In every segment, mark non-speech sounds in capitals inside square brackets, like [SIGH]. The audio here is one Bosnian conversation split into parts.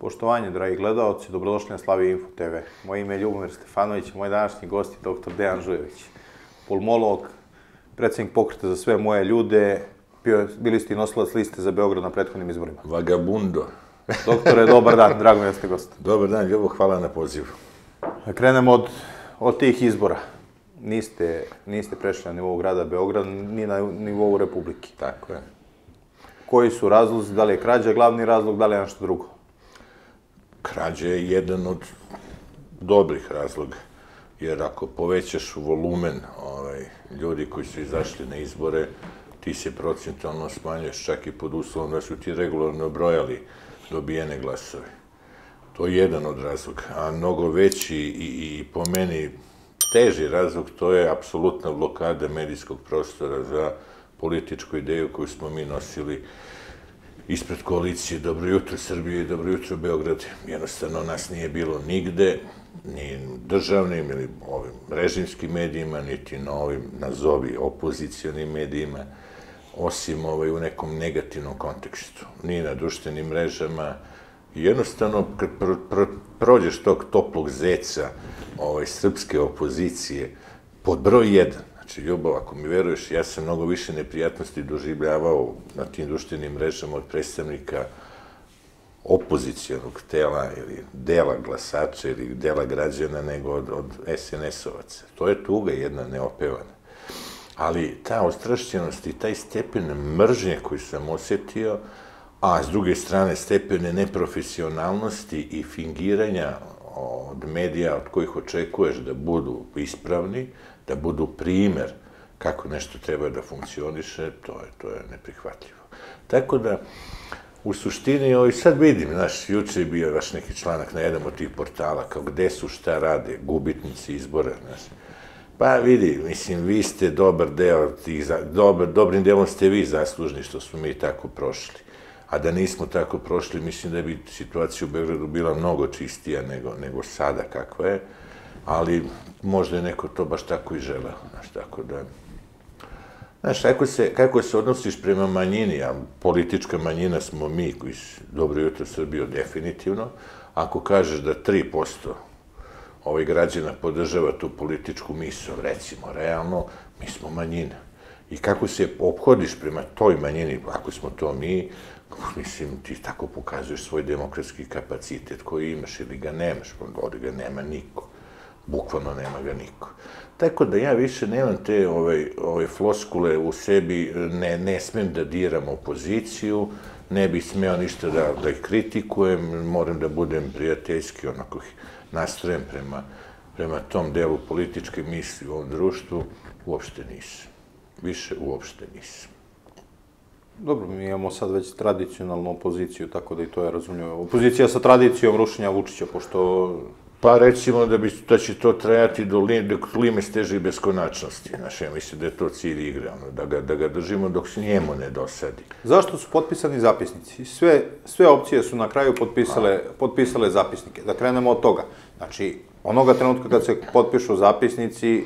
Poštovanje, dragi gledalci, dobrodošli na Slavi Info TV. Moje ime je Ljubomir Stefanović, moj današnji gost je dr. Dejan Žujević, pulmolog, predsjednik pokreta za sve moje ljude, bio, bili ste i nosilac liste za Beograd na prethodnim izborima. Vagabundo. Doktore, dobar dan, drago mi da ste gost. Dobar dan, Ljubo, hvala na pozivu. Krenemo od, od tih izbora. Niste, niste prešli na nivou grada Beograd, ni na nivou Republike. Tako je. Koji su razlozi, da li je krađa glavni razlog, da li je nešto drugo? Krađa je jedan od dobrih razloga. Jer ako povećaš volumen ovaj, ljudi koji su izašli na izbore, ti se procentualno smanjuješ čak i pod uslovom da su ti regularno brojali dobijene glasove. To je jedan od razloga. A mnogo veći i, i po meni teži razlog, to je apsolutna blokada medijskog prostora za političku ideju koju smo mi nosili ispred koalicije Dobro jutro Srbije i Dobro jutro Beograd. Jednostavno nas nije bilo nigde, ni državnim ili ovim režimskim medijima, niti na ovim nazovi opozicijonim medijima, osim ovaj, u nekom negativnom kontekstu. Ni na društvenim mrežama. Jednostavno, kad pro, pro, prođeš tog toplog zeca ovaj, srpske opozicije, pod broj jedan, Znači, ljubav, ako mi veruješ, ja sam mnogo više neprijatnosti doživljavao na tim društvenim mrežama od predstavnika opozicijalnog tela ili dela glasača ili dela građana nego od, od SNS-ovaca. To je tuga jedna neopevana. Ali ta ostrašćenost i taj stepen mržnje koji sam osjetio, a s druge strane stepene neprofesionalnosti i fingiranja od medija od kojih očekuješ da budu ispravni, da budu primer kako nešto treba da funkcioniše, to je, to je neprihvatljivo. Tako da, u suštini, ovaj, sad vidim, znaš, juče je bio vaš neki članak na jednom od tih portala, kao gde su, šta rade, gubitnici izbora, znaš. Pa vidi, mislim, vi ste dobar deo tih, dobar, dobrim delom ste vi zaslužni što smo mi tako prošli. A da nismo tako prošli, mislim da bi situacija u Beogradu bila mnogo čistija nego, nego sada kakva je ali možda je neko to baš tako i želeo, znaš, tako da... Znaš, kako se, kako se odnosiš prema manjini, a politička manjina smo mi, koji su dobro jutro Srbijo, definitivno, ako kažeš da 3% ovih građana podržava tu političku misu, recimo, realno, mi smo manjina. I kako se obhodiš prema toj manjini, ako smo to mi, mislim, ti tako pokazuješ svoj demokratski kapacitet koji imaš ili ga nemaš, pa ga nema niko bukvalno nema ga niko. Tako da ja više nemam te ove, ove floskule u sebi, ne, ne smem da diram opoziciju, ne bih smeo ništa da, da ih kritikujem, moram da budem prijateljski, onako nastrojem prema, prema tom delu političke misli u ovom društvu, uopšte nisam. Više uopšte nisam. Dobro, mi imamo sad već tradicionalnu opoziciju, tako da i to je razumljivo. Opozicija sa tradicijom rušenja Vučića, pošto Pa recimo da, bi, da će to trajati do, li, dok lime steže beskonačnosti. Znaš, ja mislim da je to cilj igre, ono, da, ga, da ga držimo dok se njemu ne dosadi. Zašto su potpisani zapisnici? Sve, sve opcije su na kraju potpisale, A. potpisale zapisnike. Da krenemo od toga. Znači, onoga trenutka kad se potpišu zapisnici,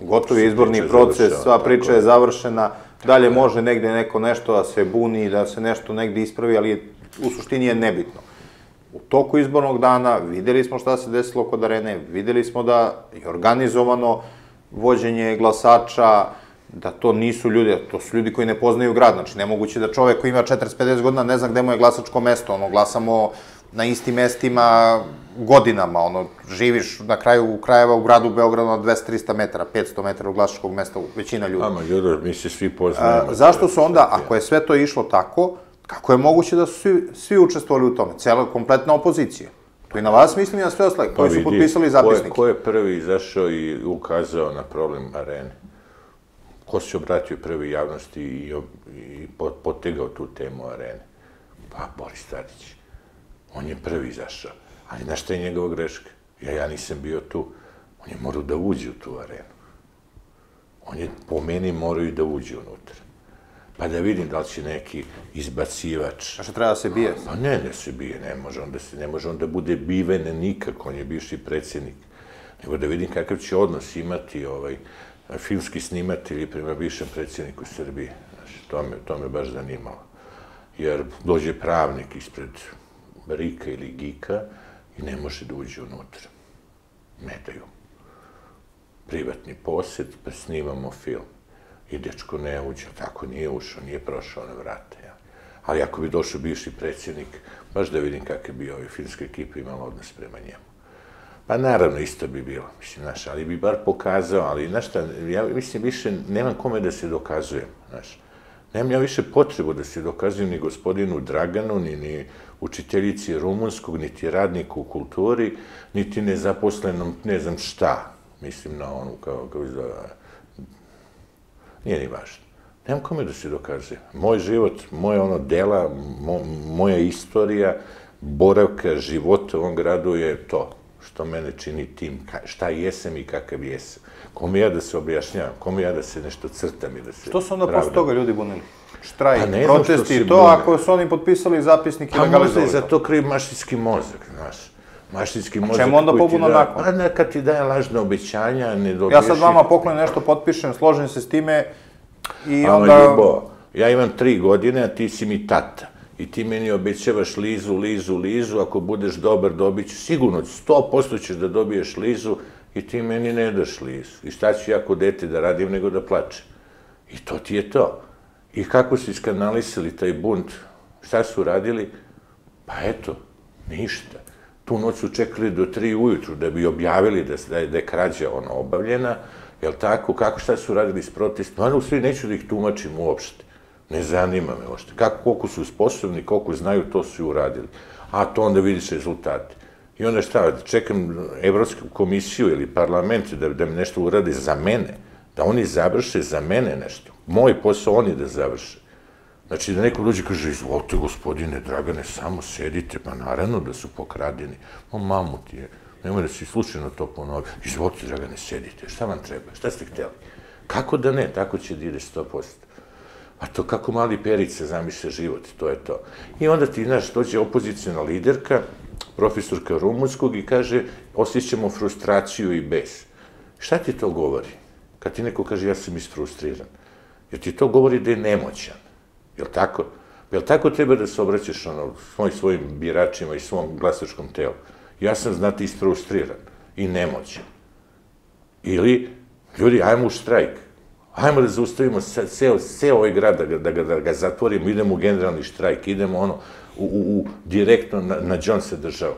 gotov je izborni proces, sva priča je završena, dalje može negde neko nešto da se buni, da se nešto negde ispravi, ali u suštini je nebitno u toku izbornog dana videli smo šta se desilo kod arene, videli smo da je organizovano vođenje glasača, da to nisu ljudi, to su ljudi koji ne poznaju grad, znači nemoguće da čovek koji ima 40-50 godina ne zna gde mu je glasačko mesto, ono, glasamo na istim mestima godinama, ono, živiš na kraju krajeva u gradu Beogradu na 200-300 metara, 500 metara u glasačkog mesta, većina ljudi. Ama, ljudi, mi se svi poznajemo. zašto su onda, ako je sve to išlo tako, Kako je moguće da su svi, svi učestvovali u tome? Cijela kompletna opozicija. To i na vas mislim i na sve ostale, pa koji su potpisali zapisnike. Ko je, ko je prvi izašao i ukazao na problem arene? Ko se obratio prvi javnosti i, i potegao tu temu arene? Pa, Boris Tadić. On je prvi izašao. Ali znaš šta je njegova greška? Ja, ja nisam bio tu. On je morao da uđe u tu arenu. On je, po meni, morao da uđe unutra pa da vidim da li će neki izbacivač. A što treba se bije? Pa ne, ne se bije, ne može on da, se, ne može on da bude biven nikako, on je bivši predsjednik. Nego da vidim kakav će odnos imati ovaj filmski snimatelj prema bivšem predsjedniku Srbije. Znači, to me, to me baš zanimalo. Jer dođe pravnik ispred Rika ili Gika i ne može da uđe unutra. Ne daju. Privatni posjed, pa snimamo film. I dečko ne uđe, tako nije ušao, nije prošao na vrate. Ja. Ali ako bi došao bivši predsjednik, baš da vidim kak je bio i finska ekipa imala odnos prema njemu. Pa naravno, isto bi bilo, mislim, znaš, ali bi bar pokazao, ali, znaš šta, ja mislim, više nemam kome da se dokazujem, znaš. Nemam ja više potrebu da se dokazujem ni gospodinu Draganu, ni, ni učiteljici rumunskog, niti radniku u kulturi, niti nezaposlenom, ne znam šta, mislim na onu, kao, kao zove, nije ni važno. Nemam kome da se dokazuje. Moj život, moje ono dela, mo, moja istorija, boravka života u ovom gradu je to što mene čini tim, šta jesam i kakav jesam. Kome ja da se objašnjavam, kome ja da se nešto crtam i da se... Što su onda posle toga ljudi bunili? Štrajk, pa protesti i to, bune. ako su oni potpisali zapisnik i pa legalizovali? Pa možda je za to kriv mašinski mozak, znaš. Mašinski mozak... Čemu onda pobuna da, nakon? Pa kad ti daje lažne obećanja, ne dobiješ... Ja sad vama poklonim nešto, potpišem, složim se s time i onda... Ljubo, ja imam tri godine, a ti si mi tata i ti meni obećavaš lizu, lizu, lizu, ako budeš dobar dobit ću, sigurno, sto posto ćeš da dobiješ lizu i ti meni ne daš lizu. I šta ću ja kod dete da radim nego da plače? I to ti je to. I kako su iskanalisali taj bunt, šta su radili? Pa eto, ništa. Tu noć su čekali do tri ujutru da bi objavili da, je, da je krađa ono obavljena, jel tako, kako šta su radili s protestom? u svi neću da ih tumačim uopšte. Ne zanima me uopšte. Kako, koliko su sposobni, koliko znaju, to su i uradili. A to onda vidiš rezultate. I onda šta, čekam Evropsku komisiju ili parlament da, da mi nešto urade za mene, da oni završe za mene nešto. Moj posao oni da završe. Znači, da neko dođe i kaže, izvolite, gospodine Dragane, samo sedite, pa naravno da su pokradeni. Ma mamu ti je, nemoj da si slučajno to ponovi. Izvolite, Dragane, sedite, šta vam treba, šta ste htjeli? Kako da ne, tako će da ideš 100%. A to kako mali perice zamišlja život, to je to. I onda ti, znaš, dođe opozicijona liderka, profesorka Rumunskog i kaže, osjećamo frustraciju i bes. Šta ti to govori? Kad ti neko kaže, ja sam isfrustriran. Jer ti to govori da je nemoćan. Je li tako? Je li tako treba da se obraćaš ono, svoj, svojim biračima i svom glasačkom telu? Ja sam, znate, isfrustriran i nemoćan. Ili, ljudi, ajmo u štrajk ajmo da zaustavimo ceo, ceo ovaj grad, da ga, da, ga, da ga zatvorimo, idemo u generalni štrajk, idemo ono, u, u, u direktno na, na Jonesa državu.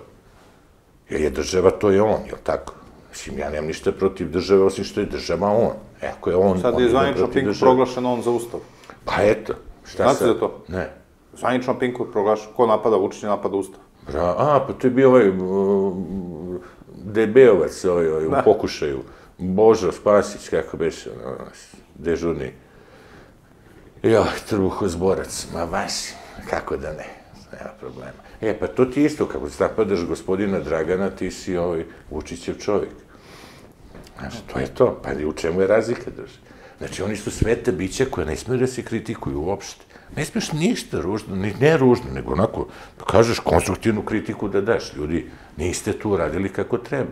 Jer je država, to je on, je tako? Mislim, ja nemam ništa protiv države, osim što je država on. E, ako je on... Sad je zvanično države... proglašen on za ustav. Pa eto, šta Znate sad? za to? Ne. Zvanično Pinku proglašen, ko napada Vučić, napada ustav. Bra, a, pa to je bio ovaj uh, Debeovac ovaj, ovaj, u pokušaju. Božo Spasić, kako beše, ono, dežurni. Jo, trbuhozborac, ma vas, kako da ne, nema problema. E, pa to ti isto, kako se napadaš gospodina Dragana, ti si ovaj Vučićev čovjek. Znaš, to je to, pa u čemu je razlika, drži? Znači, oni su svete biće koje ne smiju da se kritikuju uopšte. Ne smiješ ništa ružno, ni ne ružno, nego onako, da kažeš konstruktivnu kritiku da daš. Ljudi, niste tu radili kako treba.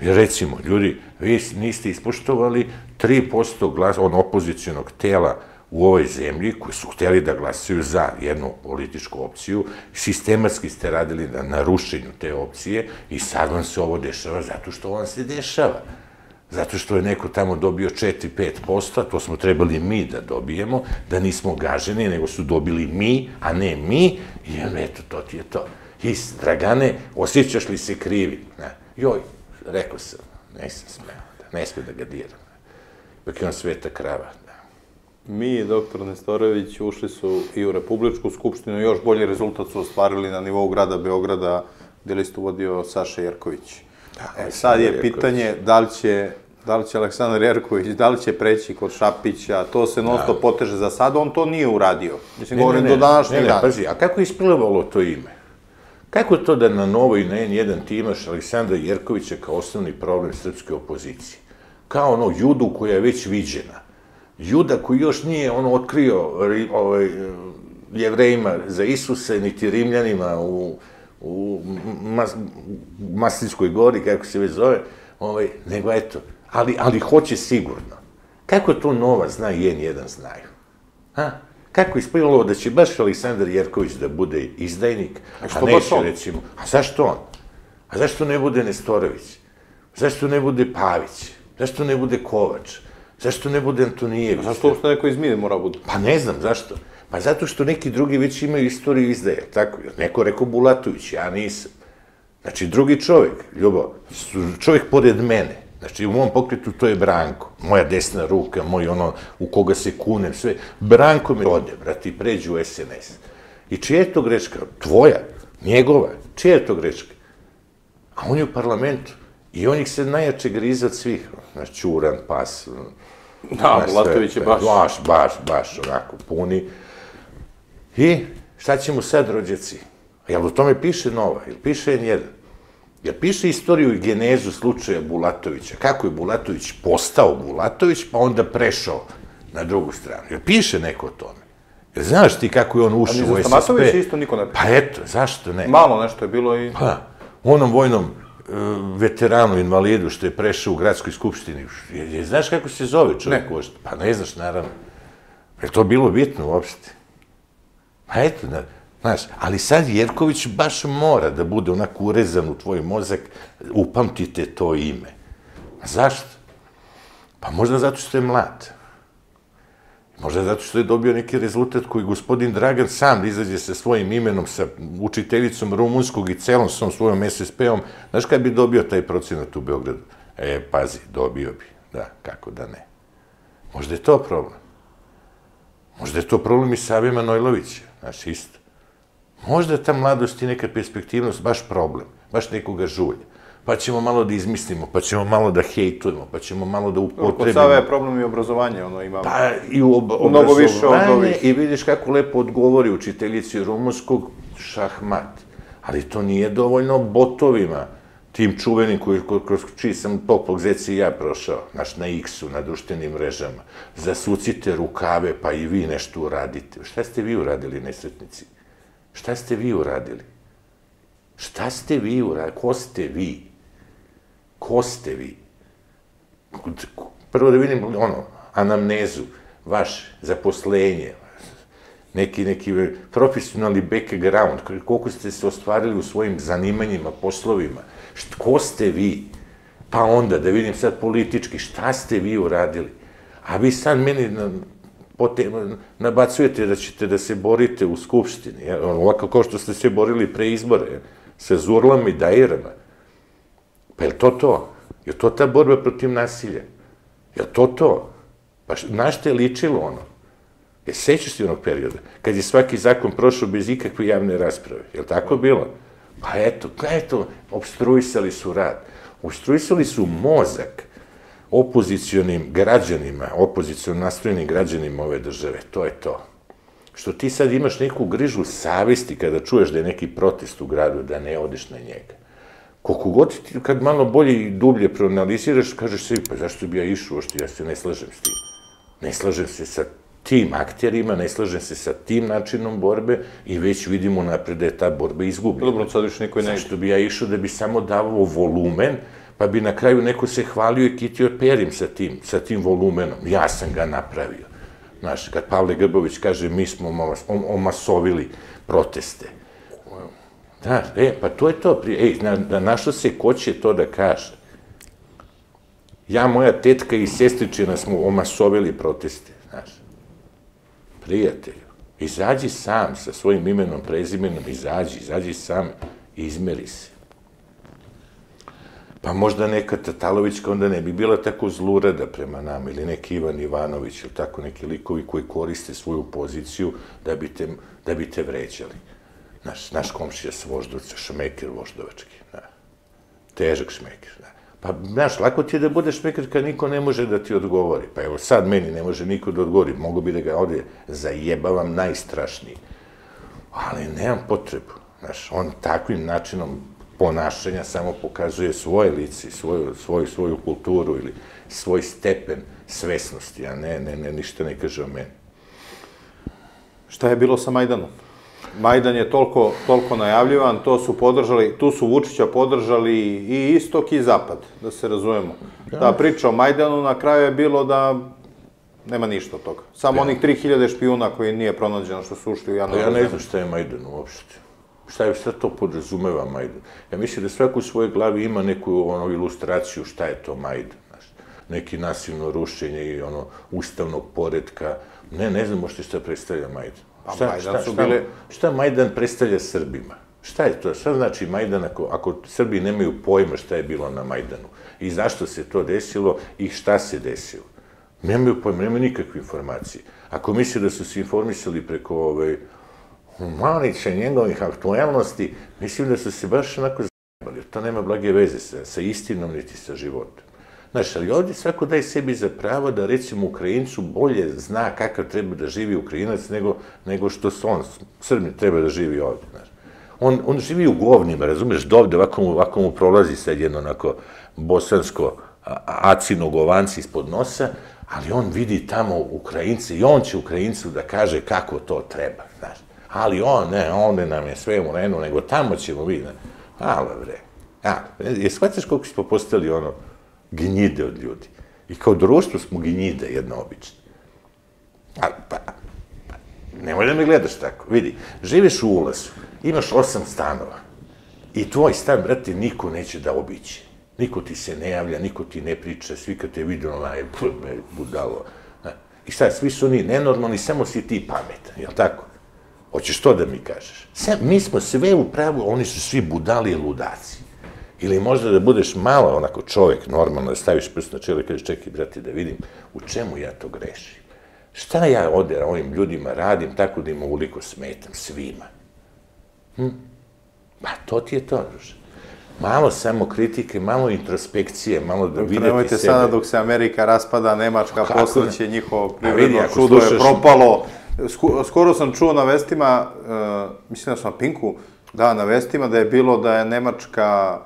Jer recimo, ljudi, vi niste ispoštovali 3% glas, on opozicijonog tela u ovoj zemlji, koji su htjeli da glasaju za jednu političku opciju, sistematski ste radili na rušenju te opcije i sad vam se ovo dešava zato što vam se dešava. Zato što je neko tamo dobio 4-5%, to smo trebali mi da dobijemo, da nismo gaženi, nego su dobili mi, a ne mi, i eto, to ti je to. I, Dragane, osjećaš li se krivi? Ne. Joj, rekao sam, nisam smeo, da, ne smije da ga diram. Dok je on sveta krava. Da. Mi i doktor Nestorović ušli su i u Republičku skupštinu, još bolji rezultat su ostvarili na nivou grada Beograda, gdje listu vodio Saša Jerković. Da, e, sad je Jerković. pitanje da li će da li će Aleksandar Jerković, da li će preći kod Šapića, to se nosto poteže za sad, on to nije uradio. Mislim, govorim do današnjeg dana. Ne, ne, pazi, a kako je isplivalo to ime? Kako je to da na novoj na N1 ti imaš Aleksandra Jerkovića kao osnovni problem srpske opozicije? Kao ono judu koja je već viđena. Juda koji još nije ono otkrio ovaj, jevrejima za Isuse, niti rimljanima u, u mas, Maslinskoj gori, kako se već zove, ovaj, nego eto, ali, ali hoće sigurno. Kako to nova zna i N1 znaju? Ha? kako ispojilo da će baš Aleksandar Jerković da bude izdajnik, a, što a neće on? recimo, a zašto on? A zašto ne bude Nestorović? Zašto ne bude Pavić? Zašto ne bude Kovač? Zašto ne bude Antonijević? Zašto uopšte neko iz Mine mora bude? Pa ne znam, zašto? Pa zato što neki drugi već imaju istoriju izdaje, tako? Jer neko rekao Bulatović, ja nisam. Znači, drugi čovjek, Ljubo, čovjek pored mene, znači u mom pokretu to je Branko, moja desna ruka, moj ono u koga se kunem, sve. Branko me ode, brati, pređu u SNS. I čija je to greška? Tvoja, njegova, čija je to greška? A on je u parlamentu. I on ih se najjače grize od svih. Znači, Čuran, pas, Da, Bulatović je baš... Baš, baš, baš, onako, puni. I šta ćemo sad, rođaci? Jel u tome piše Nova? Jel piše N1? Jel piše istoriju i genezu slučaja Bulatovića? Kako je Bulatović postao Bulatović, pa onda prešao na drugu stranu? Jel piše neko o tome? Jel znaš ti kako je on A ušao ni u za SSP? Stamatović isto niko ne piše. Pa eto, zašto ne? Malo nešto je bilo i... Pa, onom vojnom e, veteranu, invalidu što je prešao u gradskoj skupštini. Je, je, znaš kako se zove čovjek Ne. Pa ne znaš, naravno. Je to bilo bitno uopšte? Pa eto, da, znaš, ali sad Jerković baš mora da bude onako urezan u tvoj mozak, upamtite to ime. A zašto? Pa možda zato što je mlad. Možda zato što je dobio neki rezultat koji gospodin Dragan sam da izađe sa svojim imenom, sa učiteljicom rumunskog i celom svom svojom SSP-om. Znaš kad bi dobio taj procenat u Beogradu? E, pazi, dobio bi. Da, kako da ne. Možda je to problem. Možda je to problem i Savi Manojlovića, znaš, isto. Možda ta mladost i neka perspektivnost baš problem, baš nekoga žulja. Pa ćemo malo da izmislimo, pa ćemo malo da hejtujemo, pa ćemo malo da Kod upotrebimo. Save je problem i obrazovanje, ono ima... Pa i ob Mnogo više od ovih. I vidiš kako lepo odgovori učiteljici rumunskog šahmat. Ali to nije dovoljno botovima, tim čuvenim koji, kroz čiji sam toplog zeci i ja prošao, naš na X-u, na društvenim mrežama. Zasucite rukave, pa i vi nešto uradite. Šta ste vi uradili, nesretnici? Šta ste vi uradili? Šta ste vi uradili? Ko ste vi? Ko ste vi? prvo da vidim ono, anamnezu, vaš zaposlenje, neki, neki profesionalni background, koliko ste se ostvarili u svojim zanimanjima, poslovima, ko ste vi? Pa onda, da vidim sad politički, šta ste vi uradili? A vi sad meni na, potem, nabacujete da ćete da se borite u Skupštini, je, ovako kao što ste se borili pre izbore, sa zurlama i dajerama. Pa je to to? Je to ta borba protiv nasilja? Je to to? Pa na što je ličilo ono? Je sećaš se onog perioda? Kad je svaki zakon prošao bez ikakve javne rasprave. Je li tako bilo? Pa eto, eto, obstruisali su rad. Obstruisali su mozak opozicionim građanima, opozicionim nastrojenim građanima ove države. To je to. Što ti sad imaš neku grižu savesti kada čuješ da je neki protest u gradu, da ne odeš na njega. Koliko god ti, kad malo bolje i dublje proanaliziraš, kažeš sebi, pa zašto bi ja išao, što ja se ne slažem s tim. Ne slažem se sa tim akterima, ne slažem se sa tim načinom borbe i već vidimo napred da je ta borba izgubljena. Dobro, sad više niko ne ide. Zašto bi ja išao da bi samo davao volumen, pa bi na kraju neko se hvalio i kitio perim sa tim, sa tim volumenom. Ja sam ga napravio. Znaš, kad Pavle Grbović kaže mi smo omas- om- omasovili proteste. Da, e, pa to je to. Ej, na, na se ko će to da kaže. Ja, moja tetka i sestričina smo omasovili proteste, znaš. Prijatelju, izađi sam sa svojim imenom, prezimenom, izađi, izađi sam i izmeri se. Pa možda neka Tatalovićka onda ne bi bila tako zlurada prema nama, ili neki Ivan Ivanović, ili tako neki likovi koji koriste svoju poziciju da bi te, da bi te vređali. Naš, naš komšija s Voždovca, šmeker voždovački, da. Težak šmeker, da. Pa, znaš, lako ti je da budeš pekar kad niko ne može da ti odgovori. Pa evo, sad meni ne može niko da odgovori. Mogu bi da ga ovdje zajebavam najstrašniji. Ali nemam potrebu. Znaš, on takvim načinom ponašanja samo pokazuje svoje lice, svoju, svoju, svoju kulturu ili svoj stepen svesnosti, a ne, ne, ne, ništa ne kaže o meni. Šta je bilo sa Majdanom? Majdan je toliko, toliko najavljivan, to su podržali, tu su Vučića podržali i istok i zapad, da se razumemo. Ta priča o Majdanu na kraju je bilo da nema ništa od toga. Samo onih 3000 špijuna koji nije pronađeno što su ušli u januaru. ja ne znam šta je Majdan uopšte. Šta je, šta to podrazumeva Majdan? Ja mislim da svako u svojoj glavi ima neku ono, ilustraciju šta je to Majdan. Znaš. Neki nasilno rušenje i ono ustavnog poredka. Ne, ne znam možete šta predstavlja Majdan. Pa šta, Majdan šta, su šta, bile- šta Majdan predstavlja Srbima? Šta je to? Šta znači Majdan ako, ako Srbi nemaju pojma šta je bilo na Majdanu? I zašto se to desilo i šta se desilo? Nemaju pojma, nemaju nikakve informacije. Ako misle da su se informisali preko ovaj, Malića njegovih aktualnosti, mislim da su se baš onako zajebali. To nema blage veze sa, sa istinom niti sa životom. Znaš, ali ovdje svako daje sebi za pravo da recimo Ukrajincu bolje zna kakav treba da živi Ukrajinac nego, nego što su on, Srbin treba da živi ovdje. Znaš. On, on živi u govnima, razumeš, dovde ovako mu, ovako mu prolazi sad jedno onako bosansko acino govanci ispod nosa, ali on vidi tamo Ukrajince i on će Ukrajincu da kaže kako to treba, znaš. Ali on, ne, ovde nam je sve u renu, nego tamo ćemo vidjeti. Alo, bre. A, je shvataš koliko smo postali ono, gnjide od ljudi. I kao društvo smo gnjide, jedna obična. A, pa, pa, nemoj da me gledaš tako. Vidi, živiš u ulazu, imaš osam stanova i tvoj stan, brate, niko neće da obići. Niko ti se ne javlja, niko ti ne priča, svi kad te vidi onaj, budalo. I šta, svi su oni nenormalni, samo si ti pametan, jel tako? Hoćeš to da mi kažeš? Sve, mi smo sve u pravu, oni su svi budali i ludaci. Ili možda da budeš malo onako čovjek, normalno, da staviš prst na čelo i kažeš, čekaj, brate, da vidim u čemu ja to grešim. Šta ja ovdje ovim ljudima radim tako da im uliko smetam svima? Hm? Pa to ti je to, druže. Malo samo kritike, malo introspekcije, malo da vidite Nemojte sebe. sada dok se Amerika raspada, Nemačka posliće ne? njihovo privredno čudo je propalo. Skoro sam čuo na vestima, uh, mislim da sam na Pinku, da, na vestima da je bilo da je Nemačka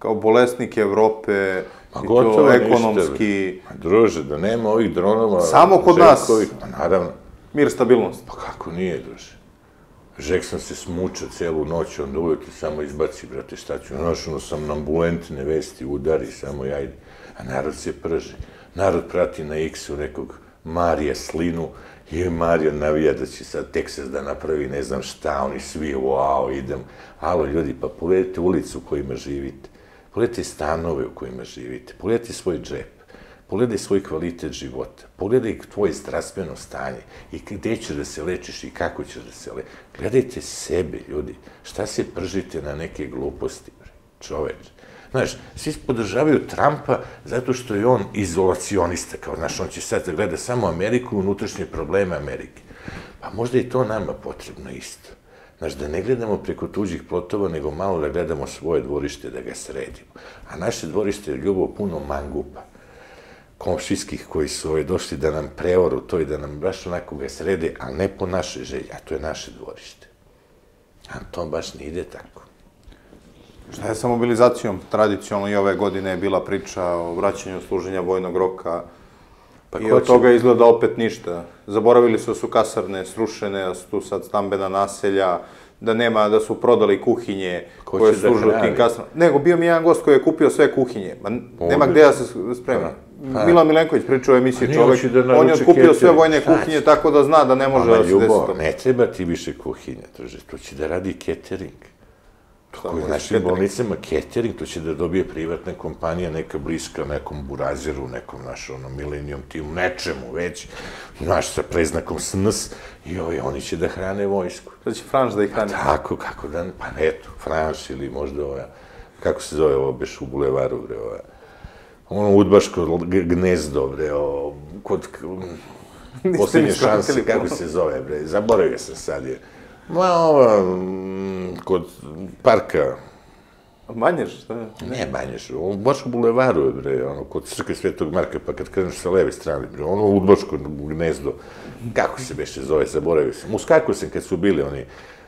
kao bolesnik Evrope, Pa i to ekonomski, Ma, druže, da nema ovih dronova... Samo kod nas. Pa naravno. mir, stabilnost. Pa kako nije, druže? Žekson se smuča celu noć, onda ujutro samo izbaci, brate, šta ću, znaš, ono sam ambulentne vesti, udari, samo jajde. A narod se prži. Narod prati na X-u nekog Marija Slinu i Marija navija da će sad Texas da napravi ne znam šta, oni svi, wow, idem. Alo, ljudi, pa pogledajte ulicu u kojima živite. Pogledajte stanove u kojima živite. Pogledajte svoj džep. Pogledaj svoj kvalitet života, pogledaj tvoje zdravstveno stanje i gdje ćeš da se lečiš i kako ćeš da se lečiš. Gledajte sebe, ljudi. Šta se pržite na neke gluposti, čoveč? Znaš, svi podržavaju Trumpa zato što je on izolacionista, kao, znaš, on će sad da gleda samo Ameriku i unutrašnje probleme Amerike. Pa možda i to nama potrebno isto. Znaš, da ne gledamo preko tuđih plotova, nego malo da gledamo svoje dvorište, da ga sredimo. A naše dvorište je ljubav puno mangupa komšijskih koji su ovaj, došli da nam preoru to i da nam baš onako ga srede, ali ne po našoj želji, a to je naše dvorište. A to baš ne ide tako. Šta je sa mobilizacijom? Tradicionalno i ove godine je bila priča o vraćanju služenja vojnog roka. Pa I od toga izgleda opet ništa. Zaboravili su da su kasarne srušene, da su tu sad stambena naselja, da nema, da su prodali kuhinje Ko koje će da služe u hrani? tim kasarnama. Nego, bio mi jedan gost koji je kupio sve kuhinje. Ma, nema gde da se sprema. Pa. Milan Milenković pričao u emisiji čovek, da on je otkupio sve vojne kuhinje tako da zna da ne može Ama da se desi ljubav, to. ne treba ti više kuhinja, to će da radi catering. To Samo u našim bolnicama catering, to će da dobije privatna kompanija, neka bliska nekom burazeru, nekom naš ono Millennium Team, nečemu već, naš sa preznakom SNS, i ovaj, oni će da hrane vojsku. Da će Franš da ih hrani. Tako, kako da, pa eto, Franš ili možda ova, kako se zove ovo beš u bulevaru, bre, ova, ono udbaško gnezdo, bre, o, kod, posljednje šanse, kako se zove, bre, zaboravio sam sad je. Ma, ova, mm, kod parka, Manješ, šta je? ne manješ, ovo baš u bulevaru je, bre, ono, kod crkve Svetog Marka, pa kad kreneš sa leve strane, bre, ono udbaško gnezdo, kako se beše zove, zaboravio sam. Uskakao sam kad su bili oni,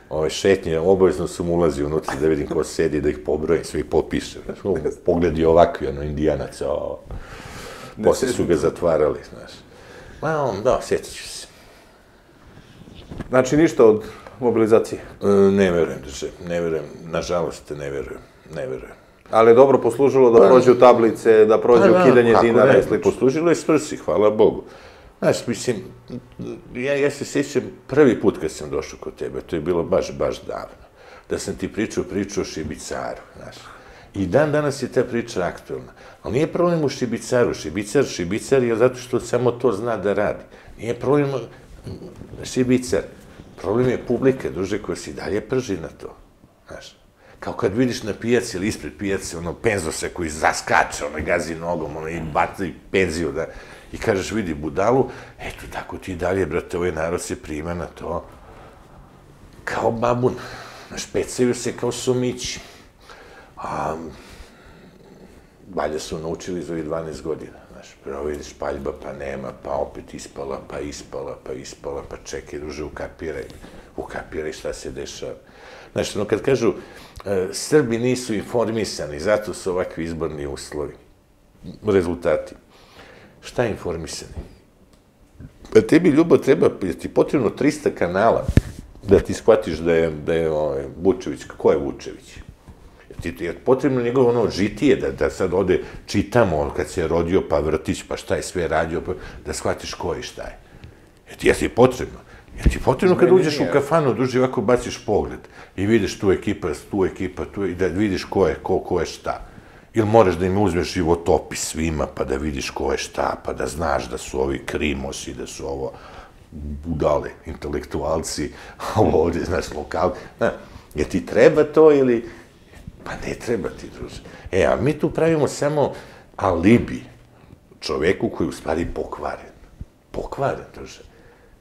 ove šetnje, obavezno sam ulazio unutra da vidim ko sedi, da ih pobrojim, sve ih popišem. Znaš, ono, pogledi ovakvi, ono, indijanaca, o, posle su ga zatvarali, znaš. Ma, on, da, sjetit ću se. Znači ništa od mobilizacije. E, ne verujem, drže, ne verujem, nažalost, ne verujem, ne verujem. Ali je dobro poslužilo da prođu tablice, da prođe Pa da, ukidanje kako dinara i slično. Poslužilo je svrsi, hvala Bogu. Znaš, mislim, ja, ja se sjećam prvi put kad sam došao kod tebe, to je bilo baš, baš davno, da sam ti pričao priču o Šibicaru, znaš. I dan danas je ta priča aktualna. Ali nije problem u Šibicaru. Šibicar, Šibicar je zato što samo to zna da radi. Nije problem Šibicar. Problem je publike, druže, koja se dalje prži na to. Znaš, kao kad vidiš na pijaci ili ispred pijace, ono, penzose koji zaskače, ono, gazi nogom, ono, i baci penziju, da, i kažeš, vidi, budalu, eto, tako ti dalje, brate, ovaj narod se prima na to kao babun. Znaš, pecaju se kao sumići. A, valjda su naučili za ovih 12 godina provjeri prvo pa nema, pa opet ispala, pa ispala, pa ispala, pa čekaj, druže, ukapiraj, ukapiraj šta se dešava. Znaš, ono, kad kažu, e, Srbi nisu informisani, zato su ovakvi izborni uslovi, rezultati. Šta je informisani? Pa tebi, Ljubo, treba, ti potrebno 300 kanala da ti shvatiš da je, da je ovaj, Vučević, ko je Vučević? Ti, ti je potrebno njegovo ono žitije, da, da sad ode, čitamo, kad se je rodio, pa vrtić, pa šta je sve radio, pa, da shvatiš ko je i šta je. Jer ti je potrebno. Jer ti je potrebno kad uđeš u kafanu, duži ovako baciš pogled i vidiš tu ekipa, tu ekipa, tu, i da vidiš ko je, ko, ko je šta. Ili moraš da im uzmeš životopis svima, pa da vidiš ko je šta, pa da znaš da su ovi krimosi, da su ovo budale, intelektualci, [LAUGHS] ovo ovdje, znaš, lokal. Na, jer ti treba to ili... Pa ne treba ti, druže. E, a mi tu pravimo samo alibi čoveku koji u stvari pokvaren. Pokvaren, druže.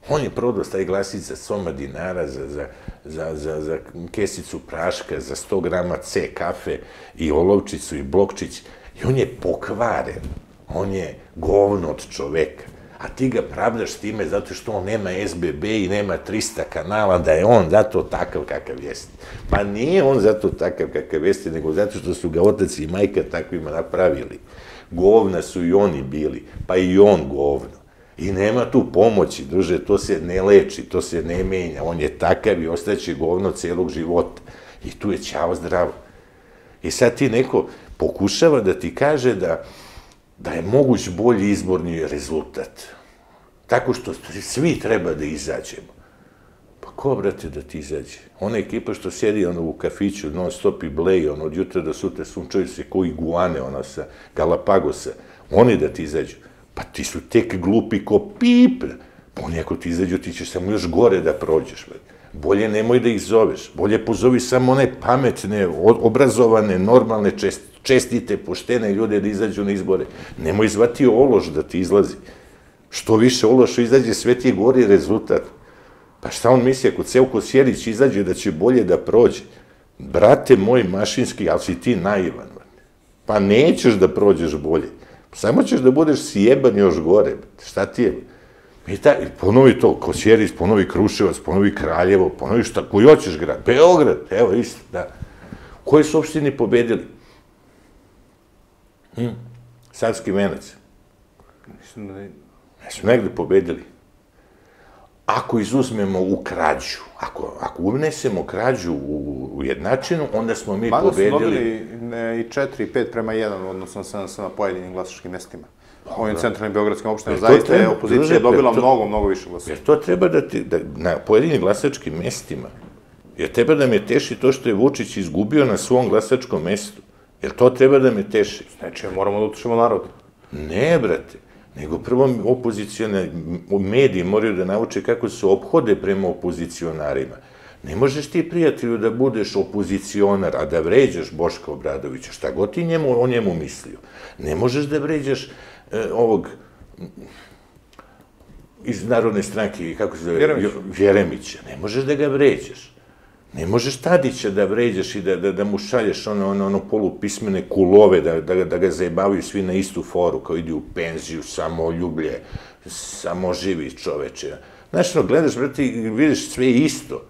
On je prodao taj glasić za soma dinara, za, za, za, za, za kesicu praška, za 100 grama C kafe i olovčicu i blokčić. I on je pokvaren. On je govno od čoveka. A ti ga pravdaš s time zato što on nema SBB i nema 300 kanala, da je on zato takav kakav jeste. Pa nije on zato takav kakav jeste, nego zato što su ga otac i majka takvima napravili. Govna su i oni bili, pa i on govno. I nema tu pomoći, druže, to se ne leči, to se ne menja, on je takav i ostaće govno celog života. I tu je ćao zdravo. I sad ti neko pokušava da ti kaže da, da je moguć bolji izborni rezultat. Tako što svi treba da izađemo. Pa ko, brate, da ti izađe? Ona ekipa što sjedi ono, u kafiću, non stop i bleji, ono, od jutra do sutra sunčaju se koji guane, ona sa Galapagosa, oni da ti izađu. Pa ti su tek glupi ko pip. Pa oni ako ti izađu, ti ćeš samo još gore da prođeš. Bolje nemoj da ih zoveš. Bolje pozovi samo one pametne, obrazovane, normalne, čest, čestite, poštene ljude da izađu na izbore. Nemoj zvati ološ da ti izlazi. Što više ološ izađe, sve ti je gori rezultat. Pa šta on misli, ako Cevko Sjerić izađe da će bolje da prođe? Brate moj mašinski, ali si ti naivan. Pa nećeš da prođeš bolje. Samo ćeš da budeš sjeban još gore. Šta ti je? I, ta, i ponovi to, Kosjeris, ponovi Kruševac, ponovi Kraljevo, ponovi šta, koji hoćeš grad? Beograd, evo isto, da. Koji su opštini pobedili? Hm? Savski venac. Mislim da ne... Su negde pobedili. Ako izuzmemo u krađu, ako, ako unesemo krađu u, u jednačinu, onda smo mi Mada pobedili... Mada su dobili ne, i 4 i 5 prema 1, odnosno sa, sa pojedinim glasačkim mestima. Ovim centralnim beogradskim opštinama, zaista je opozicija druže, dobila to, mnogo, mnogo više glasa. Jer to treba da ti, da, na pojedinim glasačkim mestima, jer treba da me teši to što je Vučić izgubio na svom glasačkom mestu. Jer to treba da me teši. Znači, moramo da utušimo narod. Ne, brate nego prvo opozicijone mediji moraju da nauče kako se obhode prema opozicionarima. Ne možeš ti, prijatelju, da budeš opozicionar, a da vređaš Boška Obradovića, šta god ti njemu, o njemu mislio. Ne možeš da vređaš e, ovog iz Narodne stranke, kako se zove, Jeremić. Jeremića. Ne možeš da ga vređaš. Ne možeš Tadića da vređaš i da, da, da mu šalješ ono, ono, ono polupismene kulove, da, da, da ga zajebavaju svi na istu foru, kao idi u penziju, samo ljublje, samo živi čoveče. Znaš, no, gledaš, brati, vidiš sve isto.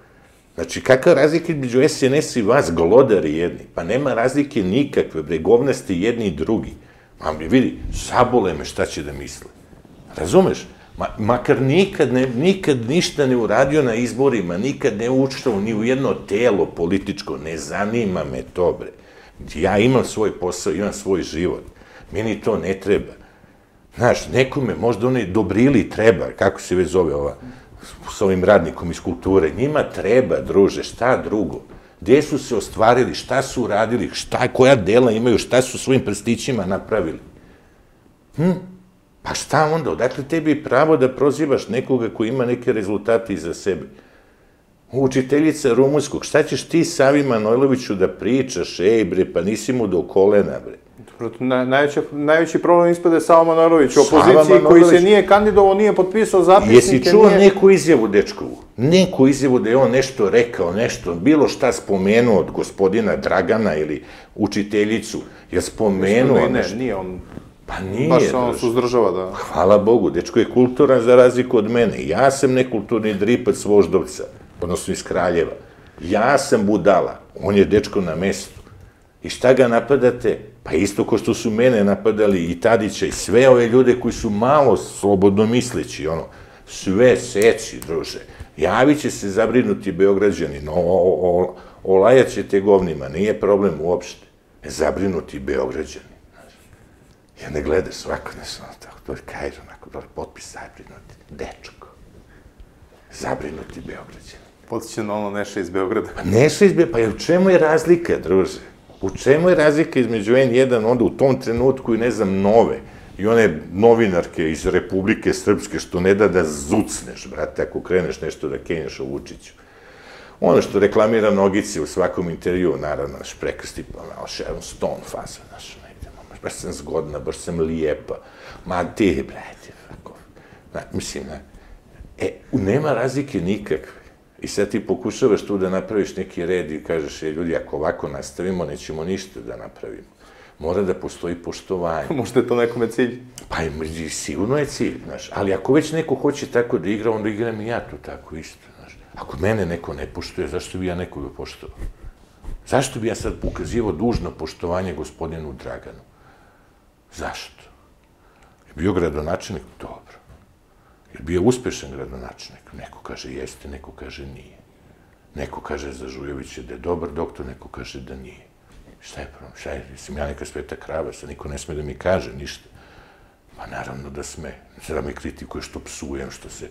Znači, kakva razlika među SNS i vas, glodari jedni? Pa nema razlike nikakve, bre, jedni i drugi. Ma vidi, zabole me šta će da misle. Razumeš? Ma, makar nikad, ne, nikad ništa ne uradio na izborima, nikad ne učitao ni u jedno telo političko, ne zanima me to, bre. Ja imam svoj posao, imam svoj život. Meni to ne treba. Znaš, nekome možda onaj dobrili treba, kako se već zove ova, s ovim radnikom iz kulture, njima treba, druže, šta drugo? Gdje su se ostvarili, šta su uradili, šta, koja dela imaju, šta su svojim prstićima napravili? Hm? Pa šta onda? Odakle tebi pravo da prozivaš nekoga koji ima neke rezultate iza sebe? Učiteljica rumunskog, šta ćeš ti Savi Manojloviću da pričaš, ej bre, pa nisi mu do kolena bre. Na, najveći, najveći problem ispade Sava Manojlović, opoziciji koji se nije kandidovao, nije potpisao zapisnike. Jesi čuo nije... neku izjavu dečkovu? Neku izjavu da je on nešto rekao, nešto, bilo šta spomenuo od gospodina Dragana ili učiteljicu, je spomenuo ne, ne, nešto? nije on Pa nije. Baš se on suzdržava, da. Hvala Bogu, dečko je kulturan za razliku od mene. Ja sam nekulturni dripac voždovca, odnosno iz Kraljeva. Ja sam budala, on je dečko na mestu. I šta ga napadate? Pa isto ko što su mene napadali i Tadića i sve ove ljude koji su malo slobodno misleći, ono, sve seci, druže. Javit će se zabrinuti Beograđani, no, o, o, olajat će te govnima, nije problem uopšte. Zabrinuti Beograđani. Ja ne gledaš svako nešto, ono tako, to je kajr, onako, dole, potpis zabrinuti, dečko. Zabrinuti Beograđani. Podsjeća na ono Neša iz Beograda. Pa Neša iz Beograda, pa u čemu je razlika, druže? U čemu je razlika između N1 onda u tom trenutku i ne znam nove i one novinarke iz Republike Srpske što ne da da zucneš, brate, ako kreneš nešto da kenješ o Vučiću. Ono što reklamira nogice u svakom intervju, naravno, naš prekrsti, ono, pa malo Sharon Stone faza, naš, negde, ono, ono, baš sam zgodna, baš sam lijepa, ma ti, brate, tako. na, mislim, na, e, nema razlike nikakve. I sad ti pokušavaš tu da napraviš neki red i kažeš, je, ljudi, ako ovako nastavimo, nećemo ništa da napravimo. Mora da postoji poštovanje. [LAUGHS] Možda je to nekome cilj. Pa sigurno je cilj, znaš. Ali ako već neko hoće tako da igra, onda igram i ja to tako isto, znaš. Ako mene neko ne poštuje, zašto bi ja nekoga poštovao? Zašto bi ja sad pokazivo dužno poštovanje gospodinu Draganu? Zašto? Je bio gradonačelnik? Dobro. Je bio uspešan gradonačnik. Neko kaže jeste, neko kaže nije. Neko kaže za Žujovića da je dobar doktor, neko kaže da nije. Šta je problem? Šta je? Jesam ja neka sveta krava, sad niko ne sme da mi kaže ništa. Pa naravno da sme. Sada me kritikuje što psujem, što se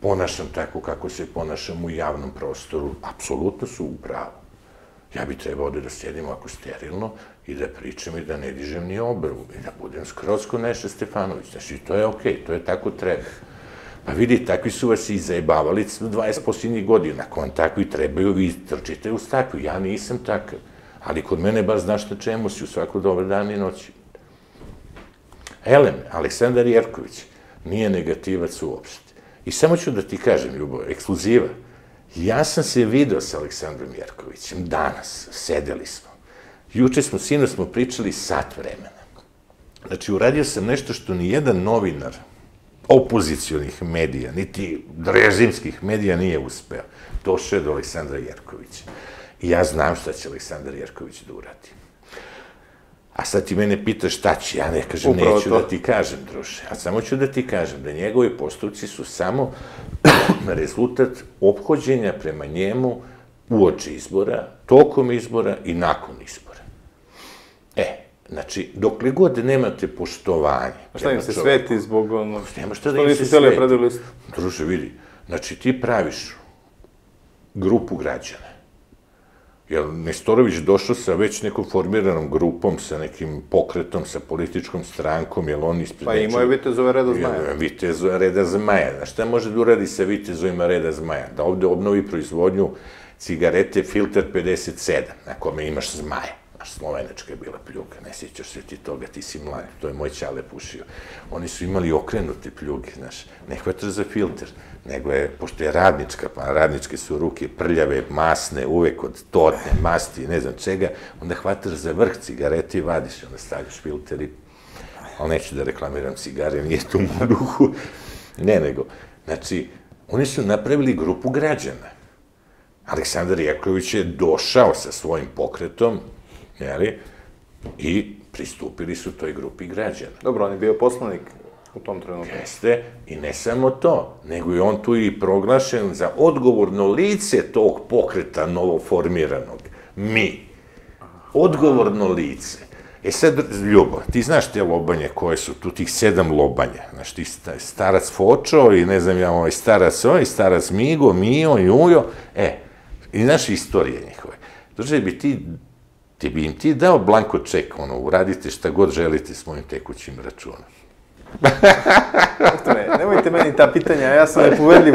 ponašam tako kako se ponašam u javnom prostoru. Apsolutno su u pravu. Ja bi trebao da sjedim ovako sterilno i da pričam i da ne dižem ni obrvu i da budem skroz ko Neša Stefanović. Znači, to je okej, okay, to je tako treba. Pa vidi, takvi su vas i zajebavali 20 posljednjih godina. Ako vam takvi trebaju, vi trčite u stakvu. Ja nisam takav. Ali kod mene bar znaš na čemu si u svaku dobar dan i noći. Elem, Aleksandar Jerković nije negativac uopšte. I samo ću da ti kažem, Ljubo, ekskluziva. Ja sam se video sa Aleksandrom Jerkovićem danas, sedeli smo. Juče smo, sino smo pričali sat vremena. Znači, uradio sam nešto što ni jedan novinar opozicijonih medija, niti režimskih medija nije uspeo. Došao je do Aleksandra Jerkovića. I ja znam šta će Aleksandar Jerković da uradi. A sad ti mene pitaš šta će, ja ne kažem, Upravo neću to. da ti kažem, druže. A samo ću da ti kažem da njegovi postupci su samo [COUGHS] rezultat obhođenja prema njemu uoči izbora, tokom izbora i nakon izbora. E, znači, dok li god nemate poštovanje... A šta im se sveti zbog ono... Nema šta da im se sveti. Druže, vidi, znači ti praviš grupu građana, Jel Nestorović došao sa već nekom formiranom grupom, sa nekim pokretom, sa političkom strankom, jel on ispred... Pa imao je Vitezove reda zmaja. Vitezove reda zmaja. Znaš šta može da uradi sa Vitezovima reda zmaja? Da ovde obnovi proizvodnju cigarete Filter 57, na kome imaš zmaja. Znaš, slovenačka je bila pljuga, ne sjećaš se ti toga, ti si mlad, to je moj čale pušio. Oni su imali okrenute pljuge, znaš, ne hvataš za filter, nego je, pošto je radnička, pa radničke su ruke prljave, masne, uvek od torne, masti, ne znam čega, onda hvataš za vrh cigarete i vadiš, onda stavljaš filter i... Ali neću da reklamiram cigare, nije tu u duhu. Ne, nego, znači, oni su napravili grupu građana. Aleksandar Jaković je došao sa svojim pokretom, jeli, i pristupili su toj grupi građana. Dobro, on je bio poslanik u tom trenutku. Jeste, i ne samo to, nego je on tu i proglašen za odgovorno lice tog pokreta novoformiranog. Mi. Odgovorno lice. E sad, Ljubo, ti znaš te lobanje koje su tu, tih sedam lobanja. Znaš, ti sta- starac Fočo i ne znam ja, ovaj starac ovaj, starac Migo, Mio, Jujo. E, i znaš istorije njihove. Druže, bi ti, ti bi im ti dao blanko ček, ono, uradite šta god želite s mojim tekućim računom. Doktore, nemojte meni ta pitanja, ja sam nepovedljiv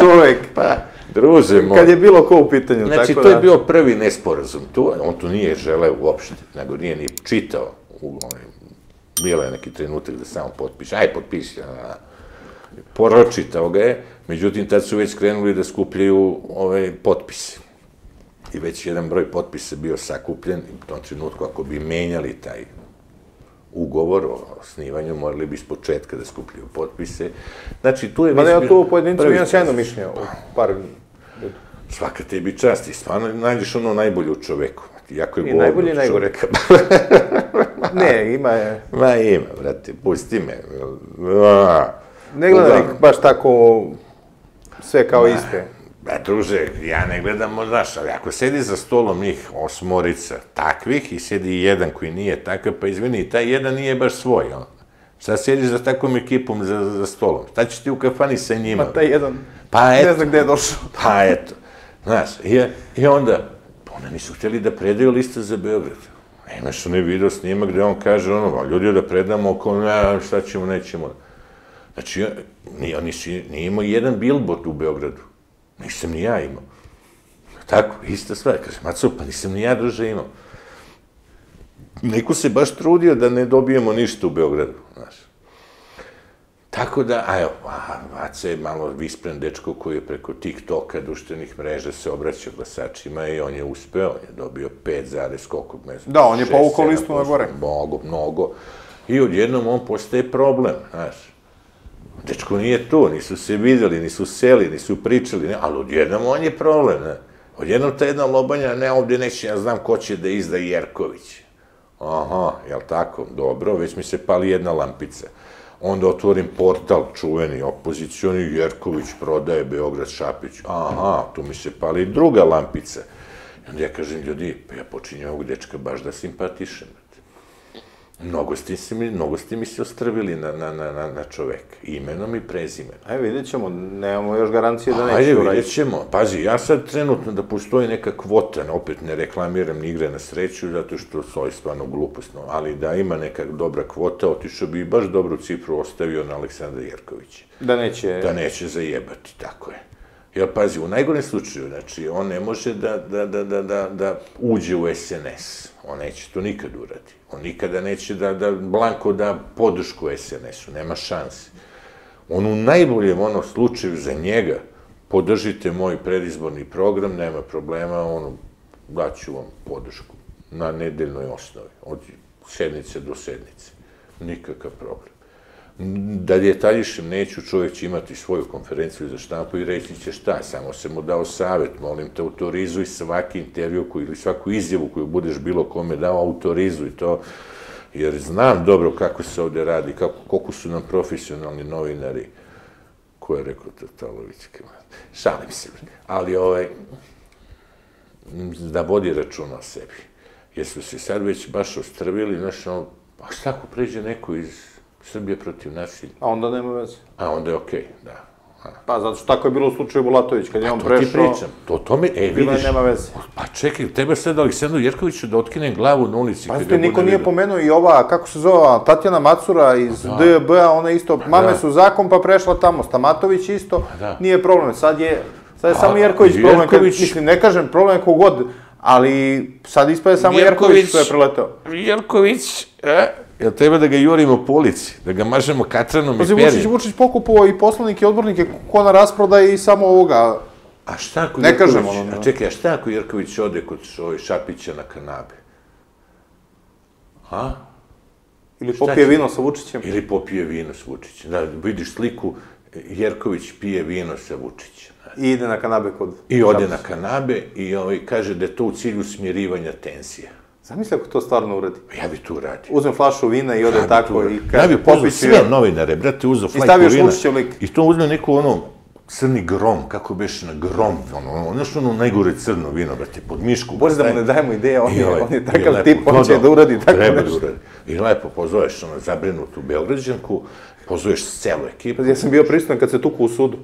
čovjek. Pa, druže moj. Kad je bilo ko u pitanju, Znači, tako to da... je bio prvi nesporazum. Tu, on to nije želeo uopšte, nego nije ni čitao. U, onaj, bilo je neki trenutak da samo potpiše. Aj, potpiši. A, poročitao ga je, međutim, tad su već krenuli da skupljaju ove potpise. I već jedan broj potpisa bio sakupljen, i u tom trenutku, ako bi menjali taj ugovor o osnivanju, morali bi iz početka da skupljaju potpise. Znači, tu je Ma da ja tu u pojedincu imam sjajno mišljenje o par... Svaka tebi čast i stvarno nađeš ono najbolje u čoveku. Iako je I najbolje i najgore. [LAUGHS] Ne, ima je... Ma ima, brate, pusti me. A, Ne ih baš tako sve kao iste. Ba, druže, ja ne gledam, znaš, ali ako sedi za stolom njih osmorica takvih i sedi jedan koji nije takav, pa izvini, taj jedan nije baš svoj, on. Šta sediš za takvom ekipom za, za stolom? Šta ćeš ti u kafani sa njima? Ma taj jedan Pa ne eto, zna gde je došao. [LAUGHS] Pa eto, znaš, i, i onda, ona nisu htjeli da predaju liste za Beograd. E, imaš onaj video snima gde on kaže ono, "A ljudi da predamo oko, ne, šta ćemo, nećemo. Znači, nije, on nisi, nije imao jedan billboard u Beogradu. Nisam ni ja imao. Tako, ista stvar. Kaže, Maco, pa nisam ni ja druže imao. Neko se baš trudio da ne dobijemo ništa u Beogradu, znaš. Tako da, a evo, a, Vaca je malo vispren dečko koji je preko TikToka, društvenih mreža se obraća glasačima i on je uspeo, on je dobio 5 zarez koliko, ne znam, Da, on je povukao listu na gore. Mnogo, mnogo. I odjednom on postaje problem, znaš. Dečko nije tu, nisu se videli, nisu seli, nisu pričali, ne, ali odjednom on je problem, ne. Odjednom ta jedna lobanja, ne, ovdje neće, ja znam ko će da izda Jerković. Aha, jel tako? Dobro, već mi se pali jedna lampica. Onda otvorim portal čuveni, opozicioni Jerković prodaje Beograd Šapić. Aha, tu mi se pali druga lampica. I onda ja kažem, ljudi, pa ja počinjem ovog dečka baš da simpatišem. Mnogo ste, se mi, mnogo ste mi se ostrvili na, na, na, na, na čoveka, imenom i prezimenom. Ajde, vidjet ćemo, nemamo još garancije da neće Ajde, uraditi. vidjet ćemo. Pazi, ja sad trenutno da postoji neka kvota, opet ne reklamiram ni igre na sreću, zato što to je stvarno glupostno, ali da ima neka dobra kvota, otišao bi baš dobru cifru ostavio na Aleksandra Jerkovića. Da neće... Da neće zajebati, tako je. Jer, pazi, u najgorem slučaju, znači, on ne može da, da, da, da, da, da uđe u SNS. On neće to nikad uradi. On nikada neće da, da blanko da podršku SNS-u, nema šanse. On u najboljem onom slučaju za njega, podržite moj predizborni program, nema problema, ono, daću vam podršku na nedeljnoj osnovi, od sednice do sednice. Nikakav problem. Da detaljišem, neću, čovjek će imati svoju konferenciju za štampu i reći će šta, samo sam mu dao savjet, molim te, autorizuj svaki intervju koji, ili svaku izjavu koju budeš bilo kome dao, autorizuj to, jer znam dobro kako se ovdje radi, kako, koliko su nam profesionalni novinari, ko je rekao Tatalović, šalim se, ali ovaj, da vodi računa o sebi. Jer su se sad već baš ostrvili, znaš, ono, a šta ako pređe neko iz Srbije protiv nasilja? A onda nema veze. A onda je okej, da. A, Pa, zato što tako je bilo u slučaju Bulatović, kad je on to ti prešao... pričam, to, to mi, e, Bilo je, vidiš, nema veze. pa čekaj, tebe sad Aleksandru Jerkoviću da otkinem glavu na ulici. Pa kad ga niko nije vidio. pomenuo i ova, kako se zove, Tatjana Macura iz DB-a, ona isto, mame da. su zakon pa prešla tamo, Stamatović isto, da. nije problem, sad je, sad je A, samo Jerković problem, kad, Jerković- mislim, ne kažem problem kogod, ali sad ispada samo Jerković što je preletao. Jerković, e, jel treba da ga jurimo po ulici, da ga mažemo katranom Pazi, i Vučić, perim? Vučić pokupovao i poslanike i odbornike ko na rasprodaji i samo ovoga, A šta ako Ne Jerković- kažem ono. A čekaj, a šta ako Jerković ode kod ovaj Šapića na kanabe? A? ili Šta popije će? vino sa Vučićem. Ili popije vino s Vučićem. Da, vidiš sliku, Jerković pije vino sa Vučićem. I ide na kanabe kod... I ode na kanabe i ovaj, kaže da je to u cilju smirivanja tenzija. Zamisli ako to stvarno uradi. Ja bi tu radio. Uzmem flašu vina i ode tako i ja kaže, bi pozvao sve novinare, brate, uzao flajku stavio još vina. Vučićev lik. I to uzme neku ono crni grom, kako beše na grom, ono, ono što ono najgore crno vino, brate, pod mišku. Bože da mu ne dajemo ideje, on, I je, ovaj- on je i takav lepo, tip, on će da uradi tako treba da nešto. uradi. I lepo pozoveš ono, zabrinutu Beograđanku, pozoveš celu ekipu. Ja sam bio prisutan kad se tuku u sudu.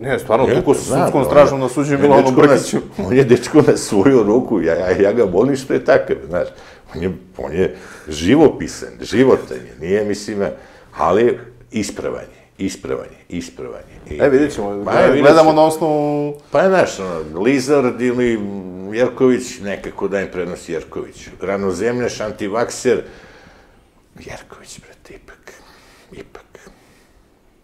Ne, stvarno, tuku se znam, sudskom stražom na suđenju je bilo ono Brkiću. On je dečko na svoju ruku, ja, ja, ja ga volim što je takav, znaš. On je, on je živopisan, životan je, nije, mislim, ali ispravan je, ispravan je, ispravan je. I- E, vidjet ćemo, Pa, vidjet gledamo ćemo. na osnovu... Pa, znaš, ono, Lizard ili Jerković, nekako dajem prednost Jerkoviću. Ranozemljaš, antivakser, Jerković, brate, ipak, ipak.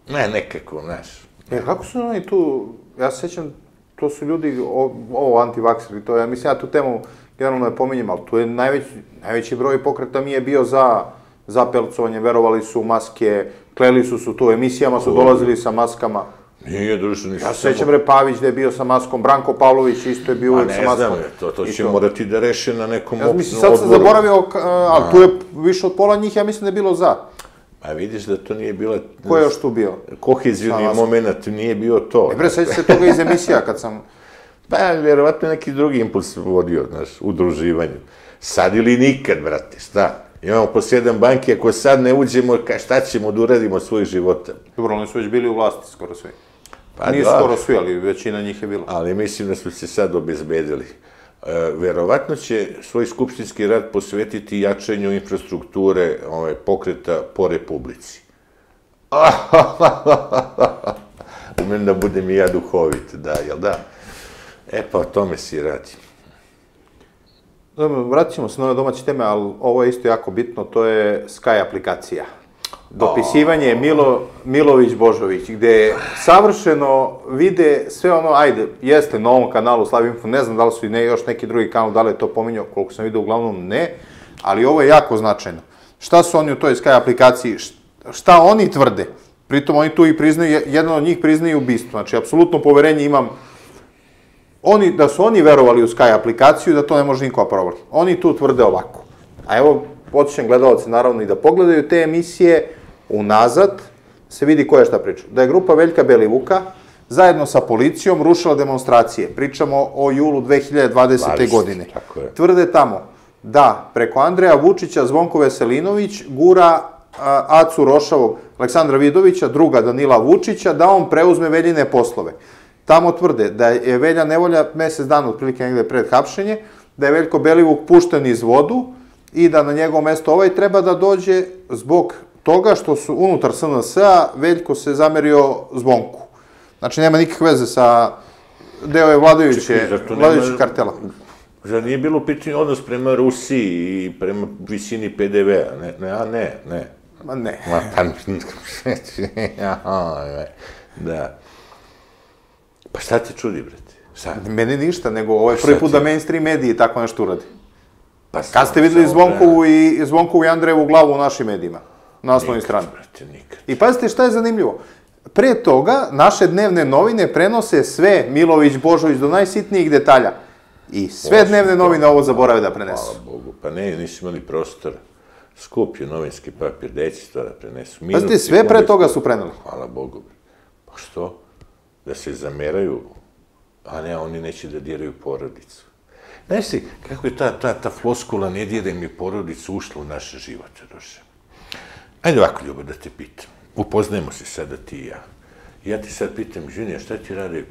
Ne, nekako, znaš, E, kako su oni tu, ja se sjećam, to su ljudi, o- ovo antivakseri, to ja mislim, ja tu temu generalno ne pominjem, ali tu je najveći, najveći broj pokreta mi je bio za, za pelcovanje, verovali su u maske, kleli su su tu, emisijama su dolazili sa maskama. nije društvo ništa. Ja se sjećam bre Pavić da je bio sa maskom, Branko Pavlović isto je bio A uvijek sa ne maskom. znam, to, to će morati da reše na nekom Ja mislim, sad sam zaboravio, k- ali tu je više od pola njih, ja mislim da je bilo za. A vidiš da to nije bila... Ko je još tu bio? Kohezivni moment nije bio to. E bre, sjeća se toga iz emisija kad sam... Pa, vjerovatno je neki drugi impuls vodio, znaš, udruživanju. Sad ili nikad, brate, šta? Imamo po sedam banki, ako sad ne uđemo, ka, šta ćemo da uradimo od svojih života? Dobro, oni su već bili u vlasti, skoro svi. Pa Nije da. skoro svi, ali većina njih je bila. Ali mislim da su se sad obezbedili. E, verovatno će svoj skupštinski rad posvetiti jačanju infrastrukture ove, pokreta po Republici. [LAUGHS] Umem da budem i ja duhovit, da, jel da? E pa o tome si radi. Dobro, vratit ćemo se na ove domaće teme, ali ovo je isto jako bitno, to je Sky aplikacija. Dopisivanje Milo, Milović Božović, gde savršeno vide sve ono, ajde, jeste na ovom kanalu Slav Info, ne znam da li su i ne, još neki drugi kanal, da li je to pominjao, koliko sam vidio, uglavnom ne, ali ovo je jako značajno. Šta su oni u toj Sky aplikaciji, šta oni tvrde? Pritom oni tu i priznaju, jedan od njih priznaju ubistvo, znači, apsolutno poverenje imam oni, da su oni verovali u Sky aplikaciju, da to ne može niko opravati. Oni tu tvrde ovako. A evo, podsjećam gledalce naravno i da pogledaju te emisije unazad, se vidi ko je šta priča. Da je grupa Veljka Belivuka zajedno sa policijom rušila demonstracije. Pričamo o julu 2020. 20, godine. tako je. Tvrde tamo da preko Andreja Vučića Zvonko Veselinović gura a, Acu Rošavog Aleksandra Vidovića, druga Danila Vučića, da on preuzme Veljine poslove. Tamo tvrde da je Velja Nevolja mesec dana otprilike negde pred hapšenje, da je Veljko Belivuk pušten iz vodu i da na njegovo mesto ovaj treba da dođe zbog toga što su unutar SNS-a Veljko se zamerio Zvonku. Znači nema nikakve veze sa deo je vladajuće, vladajućeg kartela. Zar nije bilo pitanje odnos prema Rusiji i prema visini PDV-a? Ne, ne, a ne, ne. Ma ne. Ma, pa, [LAUGHS] ne. da. Pa šta te čudi, brate? Šta? Mene ništa, nego ovo je prvi put ti? da mainstream mediji tako nešto uradi. Pa Kad ste videli Zvonkovu i, Zvonkovu i Andrejevu glavu u našim medijima? Na osnovnoj strani. Brate, nikad. I pazite šta je zanimljivo. Pre toga, naše dnevne novine prenose sve Milović, Božović do najsitnijih detalja. I sve Osim dnevne novine ovo zaborave da prenesu. Hvala Bogu. Pa ne, nisu imali prostora. Skup je novinski papir, deći to da prenesu. Minut, Pazite, sve pre toga su preneli. Hvala Bogu. Pa što? Da se zameraju, a ne, oni neće da diraju porodicu. Znaš si, kako je ta, ta, ta floskula ne diraj mi porodicu ušla u naše živote, Rože? Ajde ovako, Ljubo, da te pitam. Upoznajemo se sada ti i ja. Ja ti sad pitam, Žinija, šta ti rade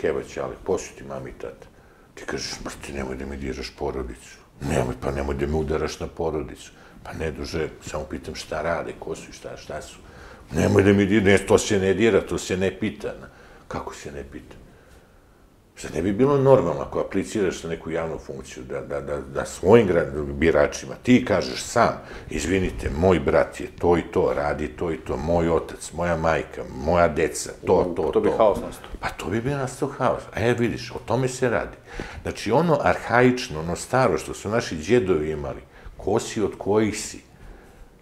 Kevać, ali posuti mami i tata? Ti kažeš, mrti, nemoj da mi diraš porodicu. Nemoj, pa nemoj da me udaraš na porodicu. Pa ne, duže, samo pitam šta rade, ko su i šta, šta su. Nemoj da mi dira, ne, to se ne dira, to se ne pita. Kako se ne pita? Zar ne bi bilo normalno ako apliciraš na neku javnu funkciju, da, da, da, da svojim biračima ti kažeš sam, izvinite, moj brat je to i to, radi to i to, moj otac, moja majka, moja deca, to, to, to. to bi haos nastao. Pa to bi bio nastao haos. A e, vidiš, o tome se radi. Znači, ono arhaično, ono staro što su naši djedovi imali, ko si od kojih si,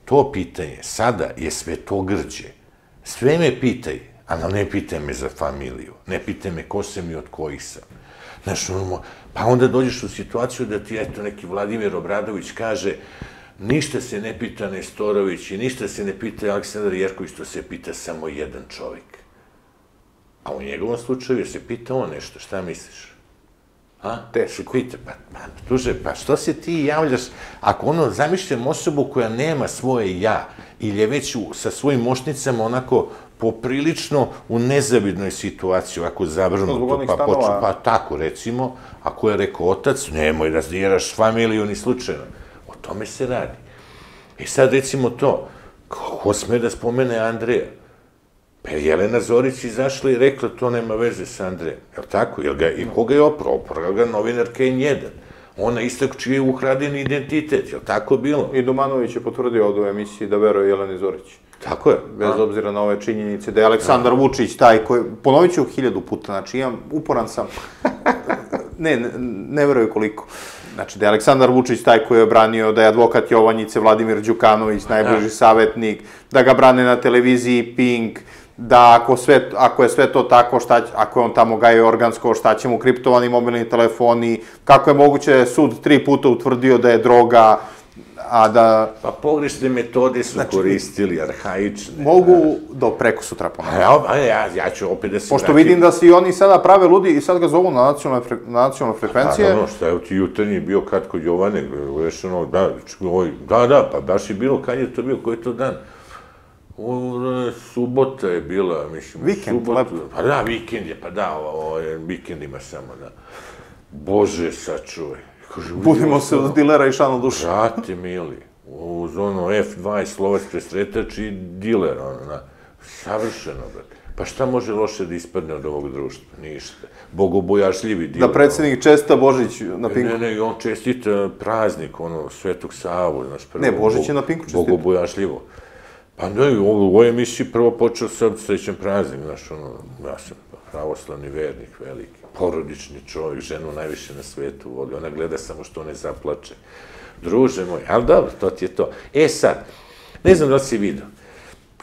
to pitanje sada je sve to grđe. Sve me pitaj, a ne pitaj me za familiju, ne pitaj me ko sam i od kojih sam. Znaš, ono, pa onda dođeš u situaciju da ti, eto, neki Vladimir Obradović kaže ništa se ne pita Nestorović i ništa se ne pita Aleksandar Jerković, to se pita samo jedan čovjek. A u njegovom slučaju se pita on nešto, šta misliš? A? Teško. Se pita, pa, pa, tuže, pa što se ti javljaš, ako ono, zamišljam osobu koja nema svoje ja, ili je već u, sa svojim mošnicama onako poprilično u nezavidnoj situaciji, ako Zbog zavrnuto, onih pa, poču, pa tako, recimo, ako je rekao otac, nemoj da zdjeraš familiju ni slučajno. O tome se radi. I sad recimo to, ko sme da spomene Andreja? Pa je Jelena Zorić izašla i rekla to nema veze sa Andrejem. Je li tako? Jel ga, I koga je oprao? Oprao ga novinar K1. Ona isto čiji je ukraden identitet. Je li tako bilo? I Domanović je potvrdio ovdje u emisiji da veruje Jeleni Zorić. Tako je. Bez obzira na ove činjenice, da je Aleksandar Vučić taj koji, ponovit ću hiljadu puta, znači imam, uporan sam, [LAUGHS] ne, ne, ne veruju koliko. Znači da je Aleksandar Vučić taj koji je branio, da je advokat Jovanjice Vladimir Đukanović, najbliži savjetnik, da ga brane na televiziji Pink, da ako, sve, ako je sve to tako, šta, ako je on tamo gaje organsko, šta će mu kriptovani mobilni telefoni, kako je moguće da je sud tri puta utvrdio da je droga, a da Pa pogrešne metode su koristili, arhaične. mogu do preko sutra A ponoviti. ja, ja, ja ću opet da se Pošto vratim. vidim da se i oni sada prave ludi i sad ga zovu na nacionalne, fre, na nacionalne frekvencije. Pa, ono, šta je ti jutarnji bio kad kod Jovane, veš ono, da, oj, da, da, pa baš je bilo, kad je to bio, koji je to dan? U, e, subota je bila, mislim, Vikend, lepo. Pa da, vikend je, pa da, ovo, ovo je vikend ima samo, da. Bože, sačuvaj. Kaže, Budimo se od dilera i šano duša. Brate mili, uz ono F2 slovačke sretač i diler, ono, na, savršeno, brate. Pa šta može loše da ispadne od ovog društva? Ništa. Bogobojašljivi diler. Da predsjednik Česta Božić na Pinku. ne, ne, on čestita praznik, ono, Svetog Savu, znaš, prvo. Ne, Božić je na Pinku čestitao. Bogobojašljivo. Pa ne, u ovoj emisiji prvo počeo sad srećan praznik, znaš, ono, ja sam pravoslavni vernik, veliki, porodični čovjek, ženu najviše na svetu voli, ona gleda samo što ne zaplače. Druže moj, ali dobro, to ti je to. E sad, ne znam da li si vidio,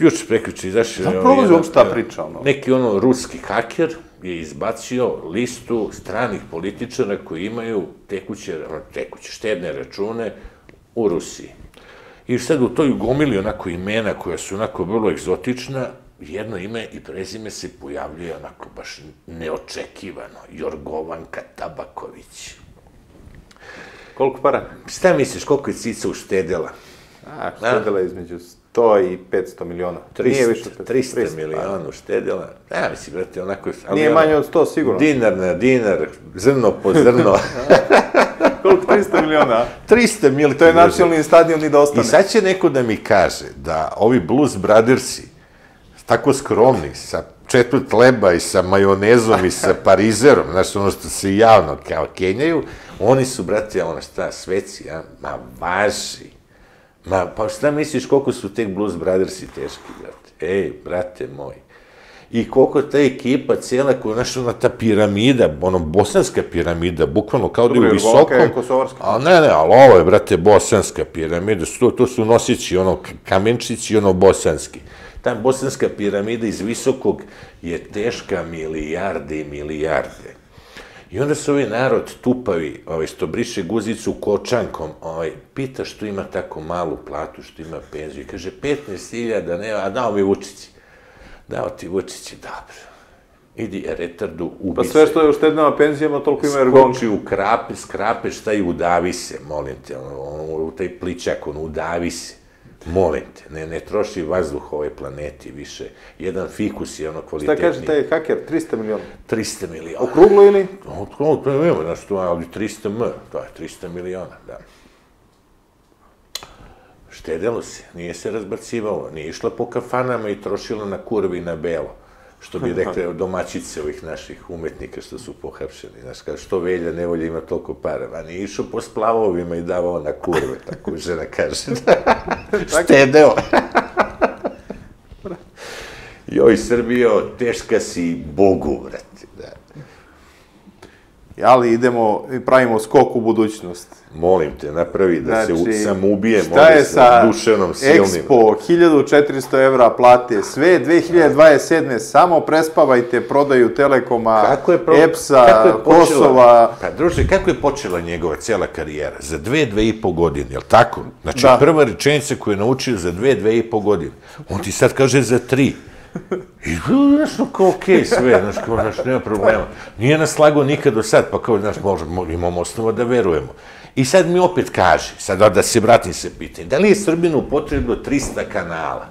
Juče prekriče izašao... Da je prolazi uopšte ta e, priča, ono. Neki ono ruski haker je izbacio listu stranih političara koji imaju tekuće, ono, tekuće štedne račune u Rusiji. I sad u toj gomili onako imena koja su onako vrlo egzotična, jedno ime i prezime se pojavljuje onako baš neočekivano. Jorgovanka Tabaković. Koliko para? Šta misliš, koliko je cica uštedela? A, štedila između 100 i 500 miliona. Nije 300, više od 300 300, miliona uštedela. Ja mislim, brate, onako... ali Nije ono, manje od 100 sigurno. Dinar na dinar, zrno po zrno. [LAUGHS] Koliko 300 miliona? 300 mil. To je nacionalni stadion i da I ostane. sad će neko da mi kaže da ovi Blues Brothersi, tako skromni, sa četvrt leba i sa majonezom i sa [LAUGHS] parizerom, znaš, ono što se javno kao kenjaju, oni su, brate, ono šta, sveci, a? Ma, važi. Ma, pa šta misliš koliko su tek Blues Brothersi teški, brate? Ej, brate moj. I koliko ta ekipa cijela, koja, znaš, ona ta piramida, ono, bosanska piramida, bukvalno kao da je u visokom... Je kosovarska. A ne, ne, ali ovo je, brate, bosanska piramida, to, to su nosići, ono, kamenčići, ono, bosanski. Ta bosanska piramida iz visokog je teška milijarde i milijarde. I onda se ovaj narod tupavi, ovaj, što briše guzicu kočankom, ovaj, pita što ima tako malu platu, što ima penziju. I kaže, 15.000, ne, a dao mi Vučić. Dao ti Vučić, dobro. Idi, retardu, ubi Pa se. sve što je uštednama penzijama, toliko ima ergonka. Skoči u krape, skrape, šta i udavi se, molim te, ono, ono, u taj pličak, ono, udavi se. Molim te, ne, ne troši vazduh ove planeti više. Jedan fikus je ono Šta kvalitetniji. kaže taj haker? 300 miliona. 300 miliona. Okruglo ili? Okruglo, to ima, znaš, to je, ali 300 m, to je 300 miliona, da. Štedelo se, nije se razbacivalo, nije išla po kafanama i trošila na kurvi i na belo. Što bi [LAUGHS] rekli domaćice ovih naših umetnika što su pohapšeni. Znaš, kao što velja nevolja ima toliko para. A nije išao po splavovima i davao na kurve, tako žena kaže. [LAUGHS] Štedeo. [LAUGHS] Joj, Srbijo, teška si Bogu, vrati. Da. Ali idemo i pravimo skok u budućnost. Molim te, napravi da se u, samoubije, šta molim je sa duševnom silnim. Expo, 1400 evra plate, sve 2027. samo prespavajte prodaju Telekoma, Kako je, pro... EPS-a, kako je počela- Kosova. Pa, druže, kako je počela njegova cijela karijera? Za dve, dve i po godine, jel tako? Znači, Da. prva rečenica koju je naučio za dve, dve i po godine. On ti sad kaže za tri. I bilo, znaš, no, kao okej sve, znaš, kao, znaš, nema problema. Nije nas slago nikad do sad, pa kao, znaš, možemo, imamo osnova da verujemo. I sad mi opet kaže, sad da se vratim se pitanje, da li je Srbinu potrebno 300 kanala?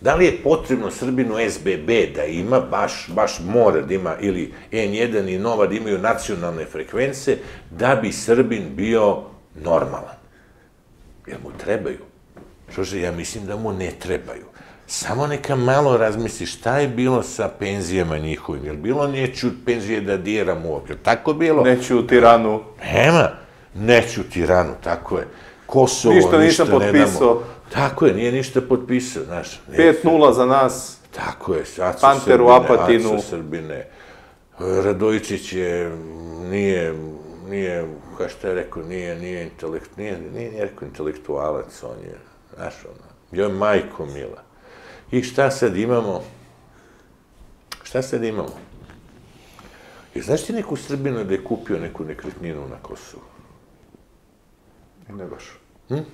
Da li je potrebno Srbinu SBB da ima, baš, baš mora da ima, ili N1 i Nova da imaju nacionalne frekvence, da bi Srbin bio normalan? Jer mu trebaju. Što že, ja mislim da mu ne trebaju. Samo neka malo razmisli šta je bilo sa penzijama njihovim. Je bilo neću penzije da diram uopće? Tako bilo? Neću u tiranu. Nema. Neću tiranu, tako je. Kosovo, ništa, ništa nisam potpisao. Tako je, nije ništa potpisao, znaš. 5-0 za nas. Tako je, Aco Panter u Apatinu. Aco Srbine. Radojičić je, nije, nije, kao što je rekao, nije, nije intelekt, nije, nije, nije rekao intelektualac, on je, znaš, ono, je majko mila. I šta sad imamo? Šta sad imamo? I znaš ti neku Srbinu da je kupio neku nekretninu na Kosovu? Ne baš. Hm?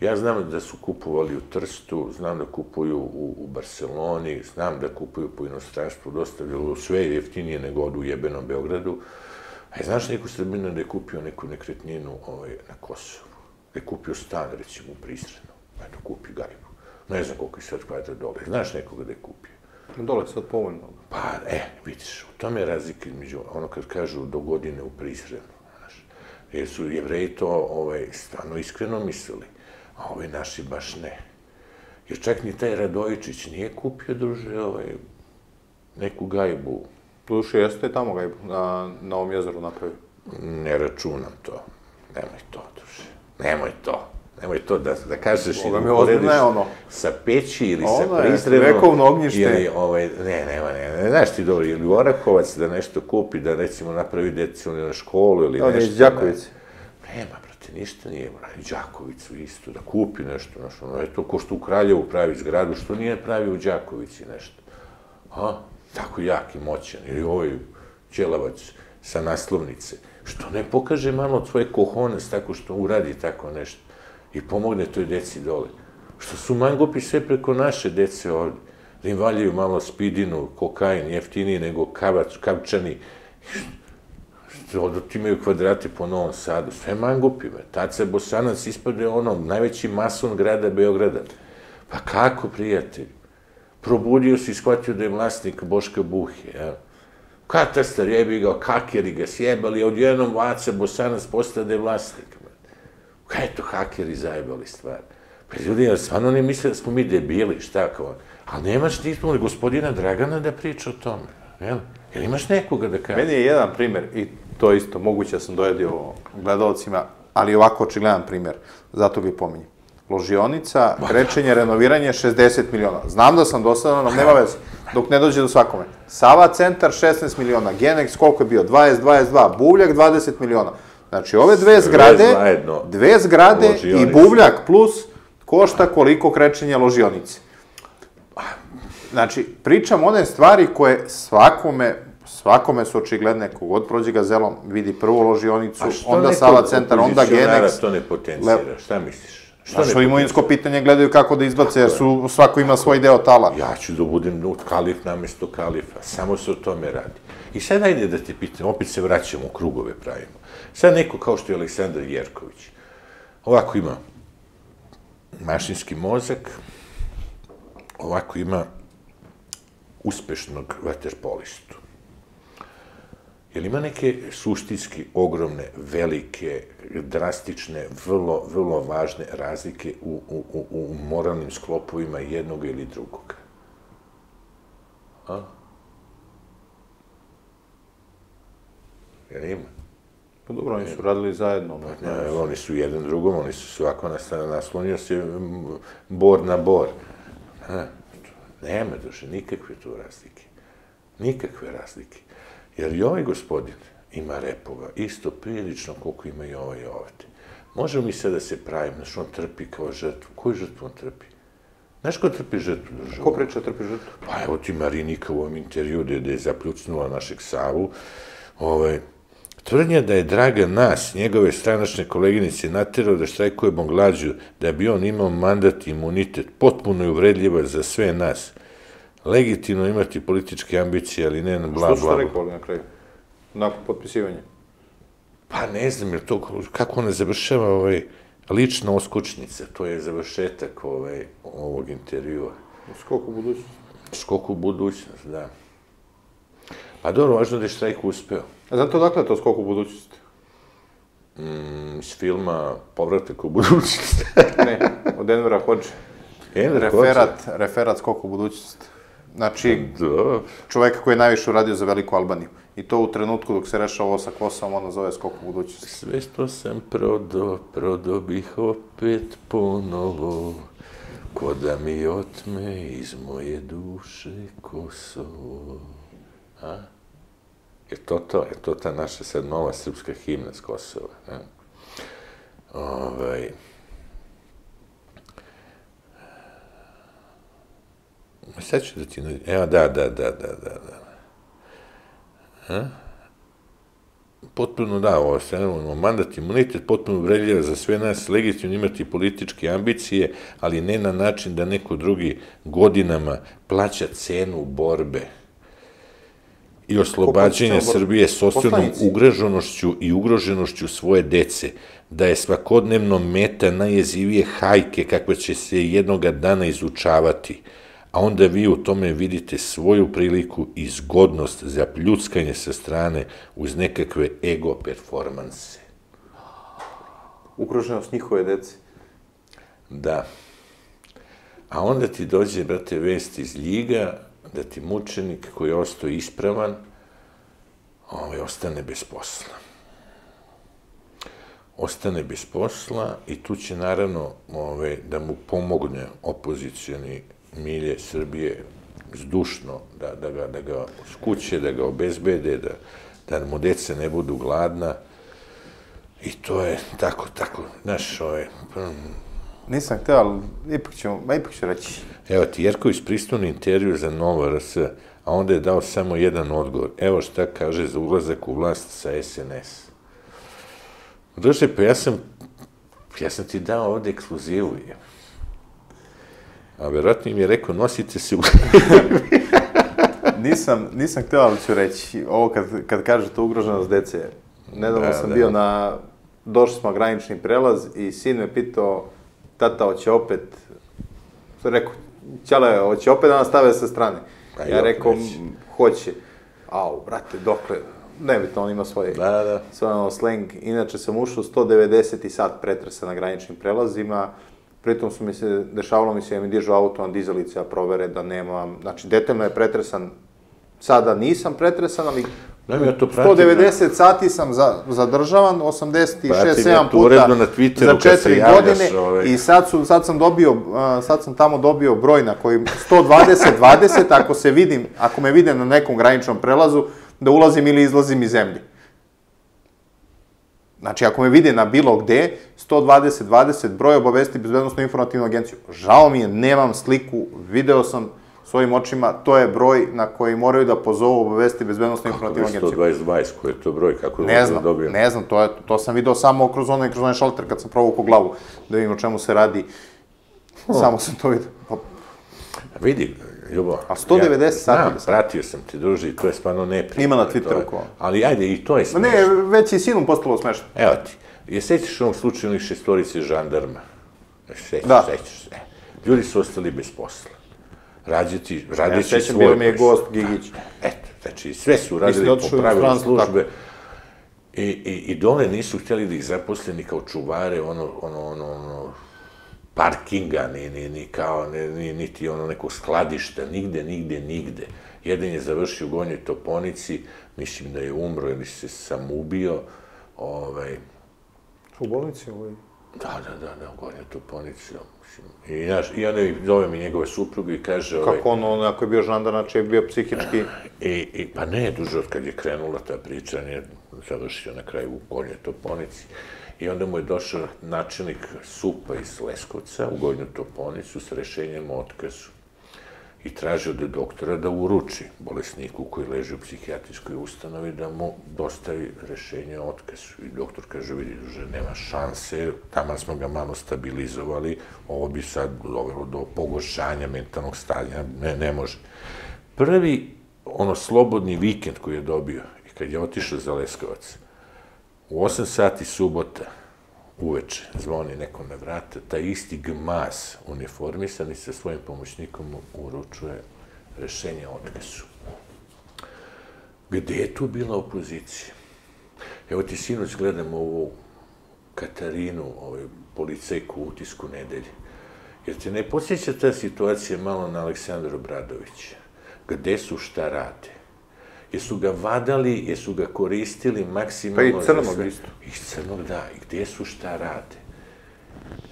Ja znam da su kupovali u Trstu, znam da kupuju u, u Barceloni, znam da kupuju po inostranstvu, dosta bilo sve jeftinije nego od u jebenom Beogradu. A je znaš neku Srbinu da je kupio neku nekretninu ovaj, na Kosovu? Da je kupio stan, recimo, u Prisrenu. Eto, kupi gajbu. Ne znam koliko je sad kvadrat dole. Znaš nekoga da je kupio? Dole sad povoljno. Pa, e, vidiš, u tome je razlika između ono kad kažu do godine u Prisrenu. Jer su jevreji to ovaj, stvarno iskreno mislili, a ovi naši baš ne. Jer čak ni taj Radojičić nije kupio, druže, ovaj, neku gajbu. Duše, jeste tamo gajbu, na, na ovom jezeru napravio? Ne računam to. Nemoj to, druže. Nemoj to nemoj to da, da kažeš i da uporediš ono. sa peći ili ono sa prizredom. Ono vekovno ognjište. Ili, ovaj, ne, nema, ne, ne, znaš ti dobro, ili Orakovac da nešto kupi, da recimo napravi deci na školu ili da, nešto. Da, Đaković. Nema, brate, ništa nije, brate, Đakovicu isto, da kupi nešto, znaš, ono, eto, ko što u Kraljevu pravi zgradu, što nije pravi u Đakovici nešto. A, tako jak i moćan, ili ovaj Ćelavac sa naslovnice, što ne pokaže malo od svoje kohones tako što uradi tako nešto i pomogne toj deci dole. Što su mangupi sve preko naše dece ovdje. Da im valjaju malo spidinu, kokain, jeftiniji nego kavac, kavčani. Što imaju kvadrate po Novom Sadu. Sve mangupi, me. Taca Bosanac ispade ono, najveći mason grada Beograda. Pa kako, prijatelj? Probudio se i shvatio da je vlasnik Boška Buhe, ja. Katastar jebi ga, kakeri ga sjebali, odjednom Vaca Bosanac postade vlasnik. Kaj to hakeri zajebali stvar? Pa ljudi, ja stvarno ne misle da smo mi debili, šta kao? Ali nemaš ti smo gospodina Dragana da priča o tome, jel? Jel imaš nekoga da kaže? Meni je jedan primjer, i to isto, moguće da sam dojedio gledalcima, ali ovako očigledan primjer, zato ga i pominjem. Ložionica, krečenje, renoviranje, 60 miliona. Znam da sam dosadan, ali nema veze, dok ne dođe do svakome. Sava centar, 16 miliona. Genex, koliko je bio? 20, 22. Buvljak, 20 miliona. Znači, ove dve zgrade, dve zgrade i buvljak plus košta koliko krečenja ložionice. Znači, pričam one stvari koje svakome, svakome su očigledne, kogod prođe ga zelom, vidi prvu ložionicu, onda Sala centar, onda Genex. to ne potencira, šta misliš? Što, što imovinsko pitanje gledaju kako da izbace, jer su, svako ima svoj deo tala. Ja ću da budem nut kalif namjesto kalifa, samo se o tome radi. I sad ajde da te pitam, opet se vraćamo u krugove pravimo. Sad neko kao što je Aleksandar Jerković, ovako ima mašinski mozak, ovako ima uspešnog vaterpolistu. Je li ima neke suštinski ogromne, velike, drastične, vrlo, vrlo važne razlike u, u, u, u moralnim sklopovima jednog ili drugog? A? Jer ima. Pa dobro, oni su radili zajedno. Pa, ne, oni su jedan drugom, oni su svako naslonio se bor na bor. Ha, nema duše, nikakve tu razlike. Nikakve razlike. Jer i ovaj gospodin ima repova, isto prilično koliko ima i ovaj ovdje. Možemo mi sve da se pravimo, znaš, on trpi kao žrtvu. Koju žrtvu on trpi? Znaš ko trpi žrtvu? Ko priča trpi žrtvu? Pa evo ti Marinika u ovom intervju gdje je zapljucnula našeg Savu, ovaj, Tvrdnja da je Draga nas, njegove stranačne koleginice, naterao da štrajkujemo glađu, da bi on imao mandat i imunitet, potpuno je uvredljiva za sve nas. legitimno imati političke ambicije, ali ne na bla, Što su bla, to bla. rekao na kraju? Nakon potpisivanja. Pa ne znam, jer to, kako ona završava ovaj, lična oskućnica, to je završetak ovaj, ovog intervjua. Skok u budućnost. Skok u budućnost, da. Pa dobro, važno da je štrajk uspeo. A znate odakle to skok u budućnost? Mm, iz filma Povratak u budućnost. [LAUGHS] Ne, od Denvera Hodge. Enver Referat, referat skok u budućnost. Znači, Dobro. čoveka koji je najviše uradio za Veliku Albaniju. I to u trenutku dok se rešava ovo sa Kosovom, ono zove skok u budućnost. Sve što sam prodo, prodo bih opet ponovo, ko da mi otme iz moje duše Kosovo. A? Je to to? Je to ta naša sad nova srpska himna s Kosova? Ne? Ovaj... Sad ću da ti... nudim, Evo, da, da, da, da, da, da. Ha? potpuno da, ovo se nemojmo, mandat imunitet potpuno vredljiva za sve nas, legitimno imati političke ambicije, ali ne na način da neko drugi godinama plaća cenu borbe i borbe? Srbije socijalnom ugroženošću i ugroženošću svoje dece, da je svakodnevno meta najjezivije hajke kakve će se jednoga dana izučavati, a onda vi u tome vidite svoju priliku i zgodnost za pljuckanje sa strane uz nekakve ego performanse. Ugroženost njihove dece. Da. A onda ti dođe, brate, vest iz Ljiga, da ti mučenik koji je ostao ispravan, ovaj, ostane bez posla. Ostane bez posla i tu će naravno ovaj, da mu pomogne opozicijani milje Srbije zdušno, da, da, ga, da ga skuće, da ga obezbede, da, da mu deca ne budu gladna. I to je tako, tako, znaš, ovaj, mm, Nisam htio, ali ipak ću, ma ipak ću reći. Evo ti, Jerković pristupni intervju za Novo RS, a onda je dao samo jedan odgovor. Evo šta kaže za ulazak u vlast sa SNS. Druže, pa ja sam, ja sam ti dao ovde ekskluzivu. je. A verovatno im je rekao, nosite se u... [LAUGHS] Nisam, nisam htio, ali ću reći. Ovo kad, kad kažete ugroženost dece. Nedavno Da, sam da. bio na... Došli smo na granični prelaz i sin me pitao, tata, hoće opet... Što rekao, Ćale, hoće opet da nas stave sa strane. Pa ja rekao, neće. "M, hoće. Au, brate, dokle? Nebitno, on ima svoj, Da, da. svoj ono slang. Inače sam ušao 190 sat pretresa na graničnim prelazima. Pritom su mi se, dešavalo mi se da mi dižu auto na dizalice, a provere da nemam, znači detaljno je pretresan, sada nisam pretresan, ali Da, ja to pratim. 190 sati sam za, zadržavan, 86, Pratim ja 7 to uredno na puta Twitteru za kad se 4 javljaš, godine ovaj. i sad, su, sad sam dobio, sad sam tamo dobio broj na kojim 120, 20, ako se vidim, ako me vide na nekom graničnom prelazu, da ulazim ili izlazim iz zemlje. Znači, ako me vide na bilo gde, 120, 20, broj obavesti bezbednostnu informativnu agenciju. Žao mi je, nemam sliku, video sam svojim očima, to je broj na koji moraju da pozovu obavesti bezbednostnu informativnu agenciju. 120, 20, koji je to broj, kako Ne mogu znam, da ne znam, to, je, to sam video samo kroz onaj, kroz onaj šalter kad sam provukao glavu, da vidim o čemu se radi. Samo sam to vidio. Pa, Vidi, Ljubo. A 190 sati Znam, da sam- pratio sam ti, druži, to je stvarno neprijatno. Ima na je- Twitteru ko. Ali ajde, i to je smešno. ne, već i sinom postalo smešno. Evo ti, je sećaš onog slučaja onih šestorice žandarma? Sećaš, Da. sećaš se. Ljudi su ostali bez posla. Rađeti, Ja radeći sećam, svoj bio mi je gost Gigić. Eto, znači, sve su radili po pravilu službe. I, i, I dole nisu htjeli da ih zaposle ni kao čuvare, ono, ono, ono, ono, parkinga, ni, ni, ni kao, ni, ni, niti ono neko skladišta, nigde, nigde, nigde. Jedan je završio u Gornjoj Toponici, mislim da je umro ili se sam ubio, ovaj, U bolnici ovaj. Da, da, da, da, u Gornjoj Toponici, mislim. I, znaš, i onda zove mi njegove supruge i kaže, ovaj, Kako ono, on, ako je bio žandar, znači je bio psihički... I, i, pa ne, duže od kad je krenula ta priča, on je završio na kraju u Gornjoj Toponici. I onda mu je došao načelnik SUPA iz Leskovca u Gornju Toponicu s rešenjem o otkazu i traži od doktora da uruči bolesniku koji leži u psihijatrijskoj ustanovi da mu dostavi rešenje o otkazu. I doktor kaže, vidi, duže, nema šanse, tamo smo ga malo stabilizovali, ovo bi sad dovelo do pogoršanja mentalnog stanja, ne, ne može. Prvi, ono, slobodni vikend koji je dobio, i kad je otišao za Leskovac, u 8 sati subota, uveče, zvoni neko na vrata, taj isti gmas uniformisani sa svojim pomoćnikom uručuje rešenje otkazu. Gde je tu bila opozicija? Evo ti sinoć gledam ovu Katarinu, ovaj policajku u utisku nedelje. Jer te ne posjeća ta situacija malo na Aleksandru Bradovića? Gde su šta rade? Jesu ga vadali, jesu ga koristili maksimalno... Pa i crnog isto. I crnog, da. I gdje su šta rade?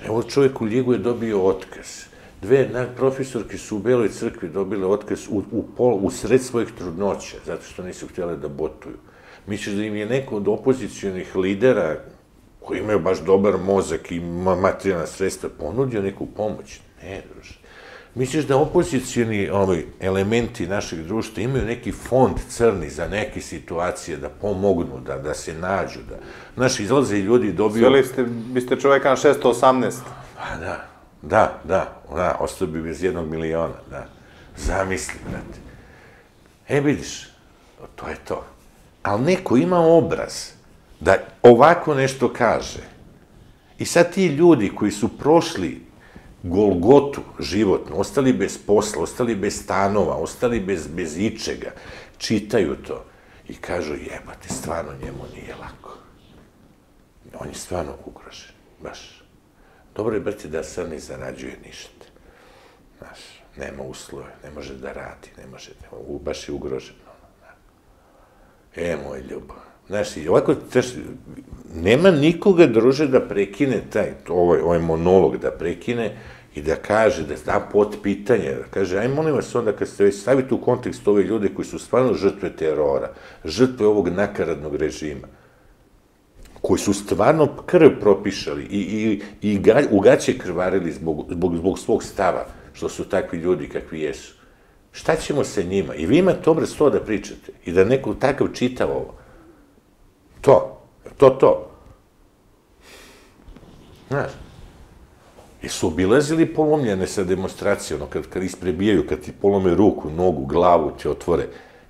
Evo čovjek u Ljigu je dobio otkaz. Dve profesorke su u Beloj crkvi dobile otkaz u, u, pol, u sred svojih trudnoća, zato što nisu htjele da botuju. Misliš da im je neko od opozicijonih lidera, koji imaju baš dobar mozak i materijalna sredstva, ponudio neku pomoć? Ne, druže. Misliš da opozicijani ovaj, elementi našeg društva imaju neki fond crni za neke situacije da pomognu, da, da se nađu, da... Znaš, izlaze i ljudi dobiju... Sveli ste, biste čoveka na 618. Pa da, da, da, da, ostao bi bez jednog miliona, da. Zamisli, brate. E, vidiš, to je to. Ali neko ima obraz da ovako nešto kaže. I sad ti ljudi koji su prošli golgotu životnu, ostali bez posla, ostali bez stanova, ostali bez, bez ičega, čitaju to i kažu, jebate, stvarno njemu nije lako. On je stvarno ugrožen, baš. Dobro je, brate, da se ne zarađuje ništa. Znaš, nema uslove, ne može da radi, ne može, ne, baš je ugrožen. Ono, e, moj ljubav. Znaš, i ovako, znaš, nema nikoga, druže, da prekine taj, ovaj, ovaj monolog, da prekine i da kaže, da da pot pitanje, da kaže, aj molim vas onda kad ste već stavite u kontekst ove ljude koji su stvarno žrtve terora, žrtve ovog nakaradnog režima, koji su stvarno krv propišali i, i, i ga, ugaće krvarili zbog, zbog, zbog svog stava, što su takvi ljudi kakvi jesu. Šta ćemo se njima? I vi imate obraz to da pričate i da neko takav čita ovo. To, to, to. Znaš, Jesu obilazili polomljene sa demonstracije, ono, kad, kad isprebijaju, kad ti polome ruku, nogu, glavu, ti otvore.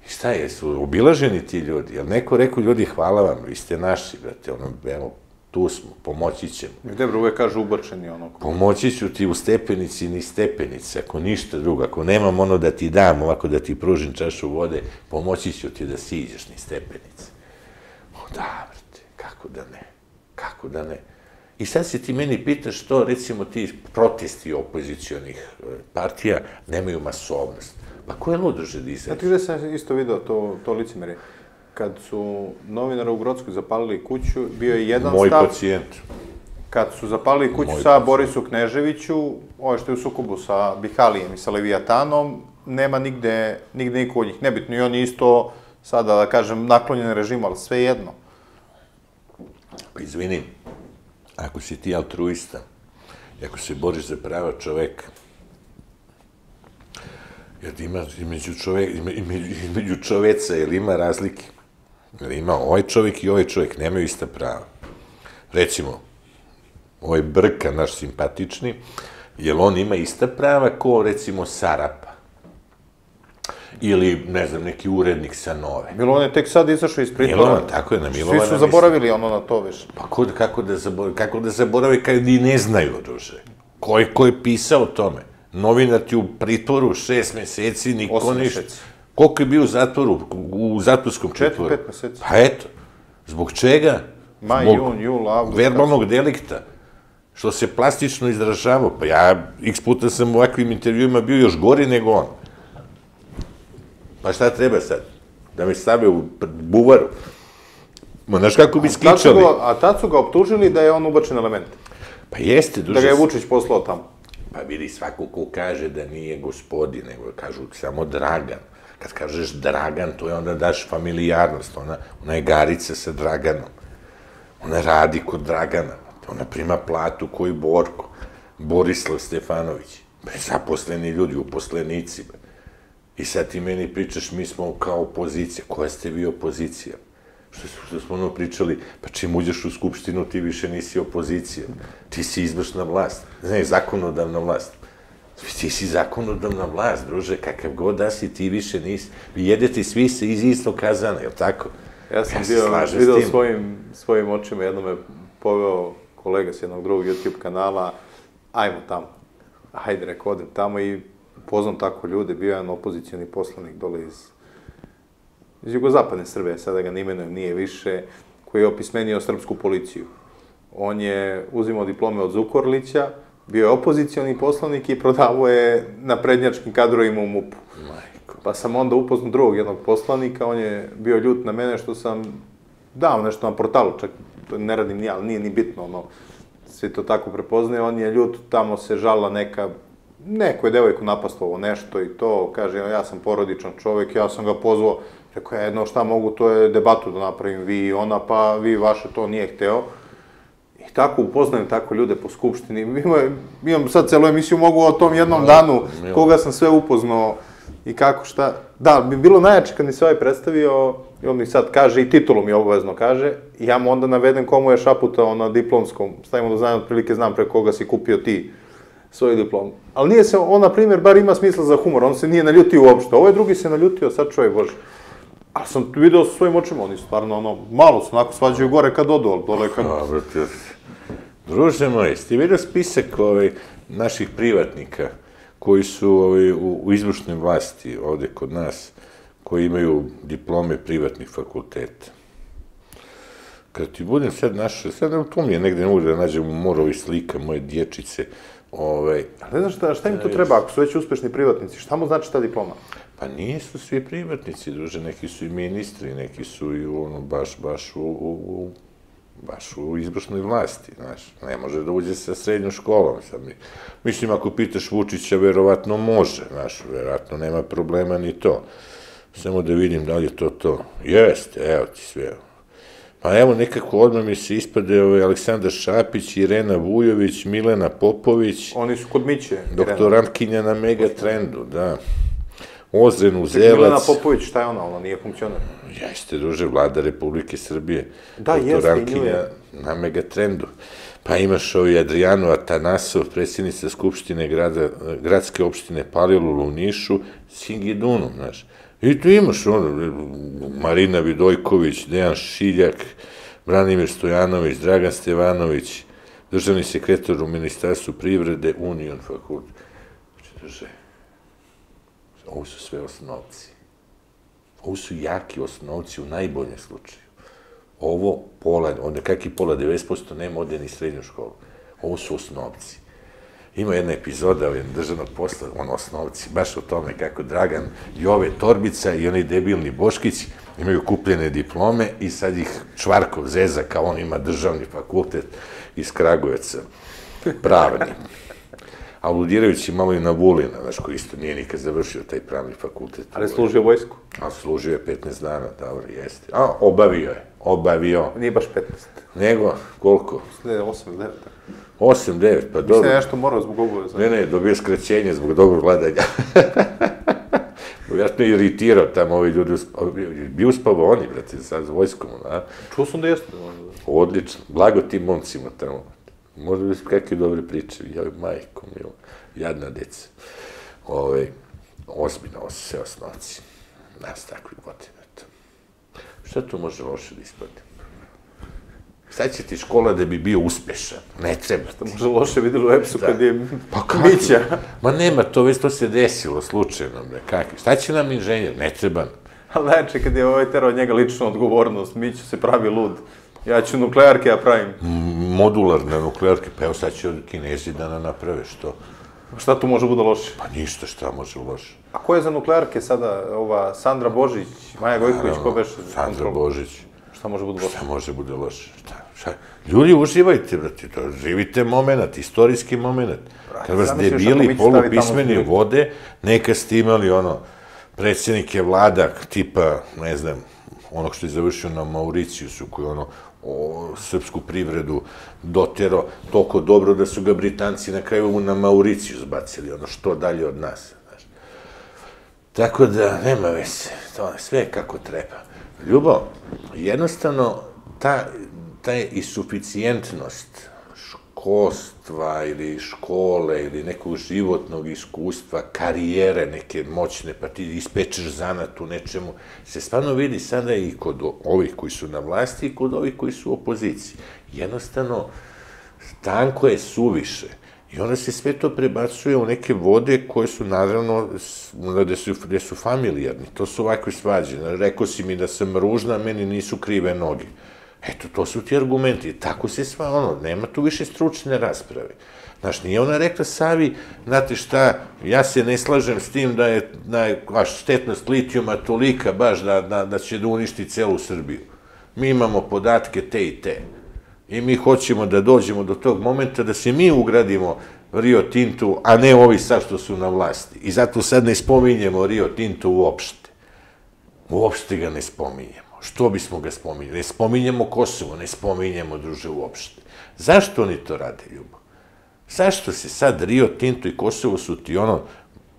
I šta je, su obilaženi ti ljudi? Jel neko rekao, ljudi, hvala vam, vi ste naši, brate, ono, evo, tu smo, pomoći ćemo. Gde bro, uvek kažu ubačeni ono. Pomoći ću ti u stepenici ni stepenice, ako ništa drugo, ako nemam ono da ti dam, ovako da ti pružim čašu vode, pomoći ću ti da siđeš ni stepenice. Da, brate, kako da ne, kako da ne. I sad se ti meni pitaš što, recimo, ti protesti opozicijonih e, partija nemaju masovnost. Pa ko je da izađe? Ja ti gde sam isto video to, to licimere. Kad su novinara u Grodskoj zapalili kuću, bio je jedan Moj stav... Moj pacijent. Kad su zapalili kuću Moj sa pacijent. Borisu Kneževiću, ovo što je u sukobu sa Bihalijem i sa Levijatanom, nema nigde, nigde niko od njih. Nebitno, i oni isto, sada da kažem, naklonjen režimu, ali sve jedno. Pa izvinim, ako si ti altruista, ako se boriš za prava čoveka, jer ima između, čovek, između čoveca, jer ima razlike. Jer ima ovaj čovjek i ovaj čovjek, nemaju ista prava. Recimo, ovaj Brka, naš simpatični, jer on ima ista prava ko, recimo, Sarapa ili, ne znam, neki urednik sa nove. Milovan je tek sad izašao iz pritvora. Milovan, tako je, na Milovana. Svi su zaboravili ono na to već. Pa ko, kako, da zaboravi, kako da zaboravi kad i ne znaju, duže? Ko je, ko je pisao o tome? Novinar ti u pritvoru šest meseci, niko ništa. Koliko je bio u zatvoru, u zatvorskom pritvoru? Četiri, pet meseci. Pa eto, zbog čega? Maj, zbog jun, jul, avgust. Verbalnog delikta što se plastično izražavao. Pa ja x puta sam u ovakvim intervjuima bio još gori nego on. Pa šta treba sad? Da mi stave u buvaru? Ma, znaš kako bi skičali? A tad su ga optužili da je on ubačen element. Pa jeste, duže... Da ga je Vučić poslao tamo. Pa vidi, svako ko kaže da nije gospodin, nego kažu samo Dragan. Kad kažeš Dragan, to je onda daš familijarnost. Ona, ona je Garica sa Draganom. Ona radi kod Dragana. Ona prima platu koji Borko. Borislav Stefanović. Be, zaposleni ljudi, uposlenici. Be. I sad ti meni pričaš, mi smo kao opozicija. Koja ste vi opozicija? Što, što smo ono pričali, pa čim uđeš u skupštinu, ti više nisi opozicija. Ti si izvršna vlast. Ne, zakonodavna vlast. Ti si zakonodavna vlast, druže, kakav god da si, ti više nisi. Vi jedete svi se iz istog kazana, je tako? Ja sam ja bio, vidio svojim, svojim očima, jedno me poveo kolega s jednog drugog YouTube kanala, ajmo tamo. Hajde, rekao, odem tamo i poznam tako ljude, bio je jedan opozicijani poslanik dole iz, iz jugozapadne Srbije, sada ga ne imenujem, nije više, koji je opismenio srpsku policiju. On je uzimao diplome od Zukorlića, bio je opozicijani poslanik i prodavao je na prednjačkim kadrovima u MUP-u. Pa sam onda upoznao drugog jednog poslanika, on je bio ljut na mene što sam dao nešto na portalu, čak ne radim ni ali nije ni bitno, ono, svi to tako prepoznaje, on je ljut, tamo se žala neka, neko je devojku napastovo nešto i to, kaže, ja sam porodičan čovjek, ja sam ga pozvao, rekao, jedno šta mogu, to je debatu da napravim vi i ona, pa vi vaše to nije hteo. I tako upoznajem tako ljude po skupštini. Imam, imam sad celu emisiju, mogu o tom jednom danu, koga sam sve upoznao i kako šta. Da, bi bilo najjače kad mi se ovaj predstavio, i on mi sad kaže, i titulu mi obavezno kaže, i ja mu onda navedem komu je šaputao na diplomskom, stavimo da znam, otprilike znam pre koga si kupio ti svoju diplom. Ali nije se, on, na primjer, bar ima smisla za humor, on se nije naljutio uopšte. Ovo je drugi se naljutio, sad čovjek, bože. A sam video sa svojim očima, oni stvarno, ono, malo se onako svađaju gore kad odu, ali dole kad... Dobro, ti... Druže moj, ti vidio spisak ovaj, naših privatnika koji su ovaj, u, u izvršnoj vlasti ovde kod nas, koji imaju diplome privatnih fakulteta. Kad ti budem sad našao, sad tu mi je negde, ne mogu da nađem u morovi slika moje dječice, ovaj... A ne znaš šta, šta im to treba ako su već uspešni privatnici? Šta mu znači ta diploma? Pa nisu svi privatnici, druže, neki su i ministri, neki su i ono, baš, baš u, u, u baš u izvršnoj vlasti, znaš, ne može da uđe sa srednjom školom. Sad mi, mislim, ako pitaš Vučića, verovatno može, znaš, verovatno nema problema ni to. Samo da vidim da li je to to. Jeste, evo ti sve. Pa evo, nekako odmah mi se ispade ovaj Aleksandar Šapić, Irena Vujović, Milena Popović. Oni su kod Miće. Doktorantkinja na Megatrendu, da. Ozren Uzelac. Milena Popović, šta je ona? Ona nije funkcioner. Jeste, druže, vlada Republike Srbije. Da, Doktorantkinja jeste, na Megatrendu. Pa imaš ovaj Adriano Atanasov, predsjednica Skupštine grada, gradske opštine Palilulu u Nišu, Singidunom, znaš. I tu imaš ono, Marina Vidojković, Dejan Šiljak, Branimir Stojanović, Dragan Stevanović, državni sekretar u Ministarstvu privrede, Union fakult. Znači, drže, ovo su sve osnovci. Ovo su jaki osnovci u najboljem slučaju. Ovo pola, onda kakvi pola, 90% nema ovdje ni srednju školu. Ovo su osnovci. Ima jedna epizoda ovaj, državnog posla, on osnovci, baš o tome kako Dragan Jove Torbica i oni debilni Boškić imaju kupljene diplome i sad ih Čvarkov zeza kao on ima državni fakultet iz Kragujevca, pravni. Aludirajući malo i na Vulina, znaš, koji isto nije nikad završio taj pravni fakultet. Ali služio vojsku? A služio je 15 dana, dobro, jeste. A, obavio je, obavio. Nije baš 15. Nego, koliko? Ne, 8, 9. 8, 9, pa dobro. Mislim, nešto morao zbog obaveza. Ne, ne, dobio skraćenje zbog dobrog vladanja. Vjerojatno je iritirao tamo ovi ljudi, bi uspavo oni, brate, sa vojskom, a? Čuo sam da jeste. Odlično, blago tim momcima tamo. Možda bi kakve dobre priče, ja majko, milo, jadna deca. Ove, ozbiljno, ovo sve osnovci. Nas takvi godine. Šta tu može loše da ispadne? Sad će ti škola da bi bio uspešan. Ne treba ti. Može loše vidjelo u EPS-u kad je pa Mića. Ma nema, to već to se desilo slučajno. Ne, kakvi. Šta će nam inženjer? Ne treba. Ali znači, kad je ovaj tero od njega ličnu odgovornost, Mića se pravi lud. Ja ću nuklearke, ja pravim. Modularne nuklearke, pa evo sad će od kinezi da nam naprave što. Šta tu može bude loše? Pa ništa šta može loše. A ko je za nuklearke sada? Ova Sandra Božić, Maja Gojković, ko beše? Sandra Božić. Šta može bude loše? Šta može bude loše? Šta? Šta? Ljudi, uživajte, brate, to, živite moment, istorijski moment. Kad vas debili polupismeni vode, neka ste imali ono, predsjednike vlada tipa, ne znam, onog što je završio na Mauriciusu, koji ono, o srpsku privredu dotero toliko dobro da su ga Britanci na kraju na Mauriciju zbacili, ono što dalje od nas. Znaš. Tako da, nema vese, to je sve kako treba. Ljubav, jednostavno, ta, ta je isuficijentnost školstva ili škole ili nekog životnog iskustva, karijere neke moćne, pa ti ispečeš zanat u nečemu, se stvarno vidi sada i kod ovih koji su na vlasti i kod ovih koji su u opoziciji. Jednostavno, tanko je suviše. I onda se sve to prebacuje u neke vode koje su, naravno, gde su, gde su familijarni. To su ovakve svađe. Rekao si mi da sam ružna, meni nisu krive noge. Eto, to su ti argumenti. Tako se sva, ono, nema tu više stručne rasprave. Znaš, nije ona rekla Savi, znate šta, ja se ne slažem s tim da je, da vaš štetnost litijuma tolika baš da, da, da će da uništi celu Srbiju. Mi imamo podatke te i te. I mi hoćemo da dođemo do tog momenta da se mi ugradimo Rio Tintu, a ne ovi sad što su na vlasti. I zato sad ne spominjemo Rio Tinto uopšte. Uopšte ga ne spominjemo. Što bismo ga spominjali? Ne spominjemo Kosovo, ne spominjemo druže uopšte. Zašto oni to rade, Ljubo? Zašto se sad Rio Tinto i Kosovo su ti ono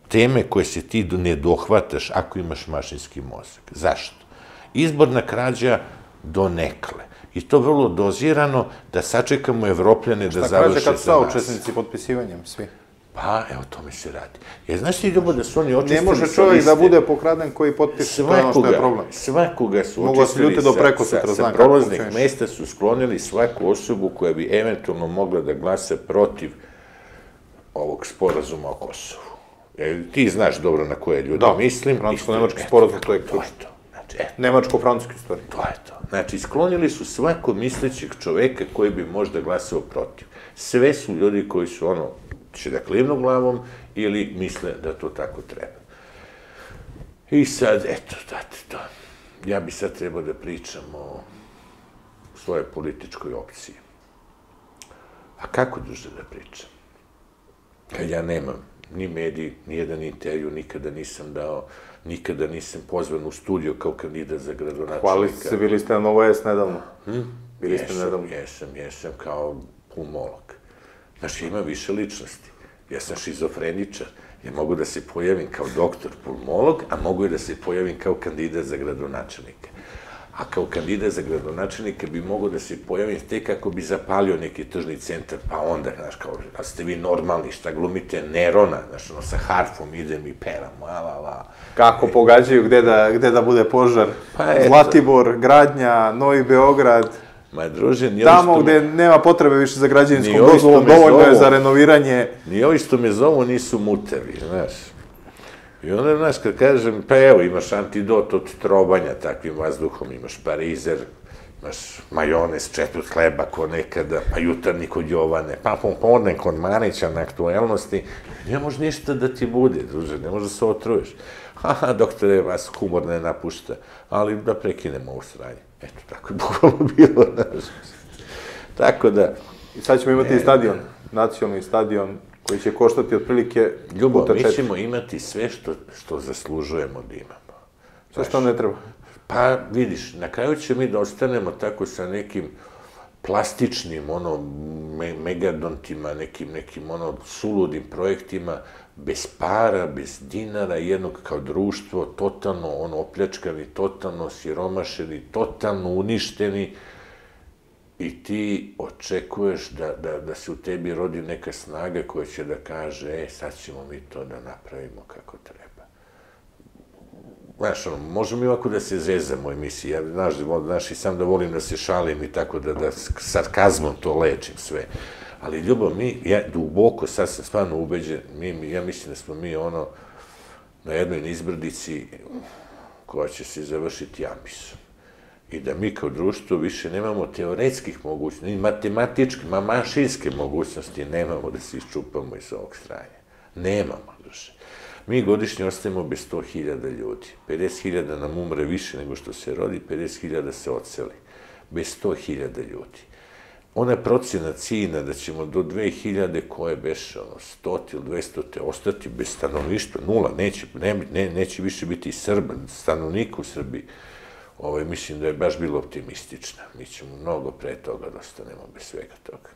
teme koje se ti ne dohvataš ako imaš mašinski mozak? Zašto? Izborna krađa do nekle. I to vrlo dozirano da sačekamo Evropljane da završe za nas. Šta kaže kad su učesnici potpisivanjem svi? Pa, evo, to mi se radi. Jer znaš ti, Ljubo, da su oni očistili Ne može čovjek da bude pokraden koji potpiše, to je ono što je problem. Svakoga su Mogu očistili do preko sa, sa, sa prolaznih mesta, su sklonili svaku osobu koja bi eventualno mogla da glasa protiv ovog sporazuma o Kosovu. Jer ti znaš dobro na koje ljude da, mislim. Francusko-nemački sporazum, to je ključ. To je to. Znači, Nemačko-francuski stvari. To je to. Znači, sklonili su svako mislećeg čoveka koji bi možda glasao protiv. Sve su ljudi koji su ono, će da klivnu glavom ili misle da to tako treba. I sad, eto, date to. Ja bi sad trebao da pričam o svojoj političkoj opciji. A kako duže da pričam? Kad ja nemam ni mediji, ni jedan intervju, nikada nisam dao, nikada nisam pozvan u studio kao kandidat za gradonačelnika. Hvalili ste se, bili ste na Novo S nedavno. Hm? Bili jesam, ste nedavno. Jesam, jesam, kao pulmolog. Znači, ima više ličnosti. Ja sam šizofreničar. Ja mogu da se pojavim kao doktor pulmolog, a mogu i da se pojavim kao kandidat za gradonačelnika a kao kandidat za gradonačelnika bi mogo da se pojavim tek kako bi zapalio neki tržni centar, pa onda, znaš, kao, a ste vi normalni, šta glumite Nerona, znaš, ono, sa harfom idem i peram, la, la, la. Kako pogađaju gde da, gde da bude požar? Pa eto. Zlatibor, Gradnja, Novi Beograd. Ma, druže, nije Tamo gde me... nema potrebe više za građevinskom dozvolom, dovoljno je za renoviranje. Ni ovi što me zovu nisu mutevi, znaš. I onda, znaš, kad kažem, pa evo, imaš antidot od trobanja takvim vazduhom, imaš parizer, imaš majonez, četvrt hleba ko nekada, pa jutarni kod Jovane, pa popodne kod Manića na aktuelnosti, ne može ništa da ti bude, druže, ne može da se otruješ. [LAUGHS] Haha, doktore, vas humor ne napušta, ali da prekinemo ovo sranje. Eto, tako je bukvalno [LAUGHS] bilo, znaš. Tako da... I sad ćemo imati ne, stadion, nacionalni stadion, koji će koštati otprilike Ljubo, puta četiri. mi ćemo imati sve što, što zaslužujemo da imamo. Sve što ne treba. Pa, vidiš, na kraju će mi da ostanemo tako sa nekim plastičnim, ono, me, megadontima, nekim, nekim, ono, suludim projektima, bez para, bez dinara, jednog kao društvo, totalno, ono, opljačkani, totalno siromašeni, totalno uništeni, i ti očekuješ da, da, da se u tebi rodi neka snaga koja će da kaže, e, sad ćemo mi to da napravimo kako treba. Znaš, ono, možemo mi ovako da se zezamo u emisiji, ja, znaš, znaš, i sam da volim da se šalim i tako da, da sarkazmom to lečim sve. Ali, ljubav, mi, ja duboko, sad sam stvarno ubeđen, mi, ja mislim da smo mi ono, na jednoj nizbrdici koja će se završiti ambisom i da mi kao društvo više nemamo teoretskih mogućnosti, ni matematičke, ma mašinske mogućnosti nemamo da se iščupamo iz ovog stranja. Nemamo, duše. Mi godišnje ostajemo bez 100.000 ljudi. 50.000 nam umre više nego što se rodi, 50.000 se oceli. Bez 100.000 ljudi. Ona procjena cijena da ćemo do 2000 koje beše, ono, 100 ili 200 te ostati bez stanovništva, nula, neće, ne, ne, neće više biti Srban, stanovnik u Srbiji ovaj, mislim da je baš bilo optimistična. Mi ćemo mnogo pre toga da ostanemo bez svega toga.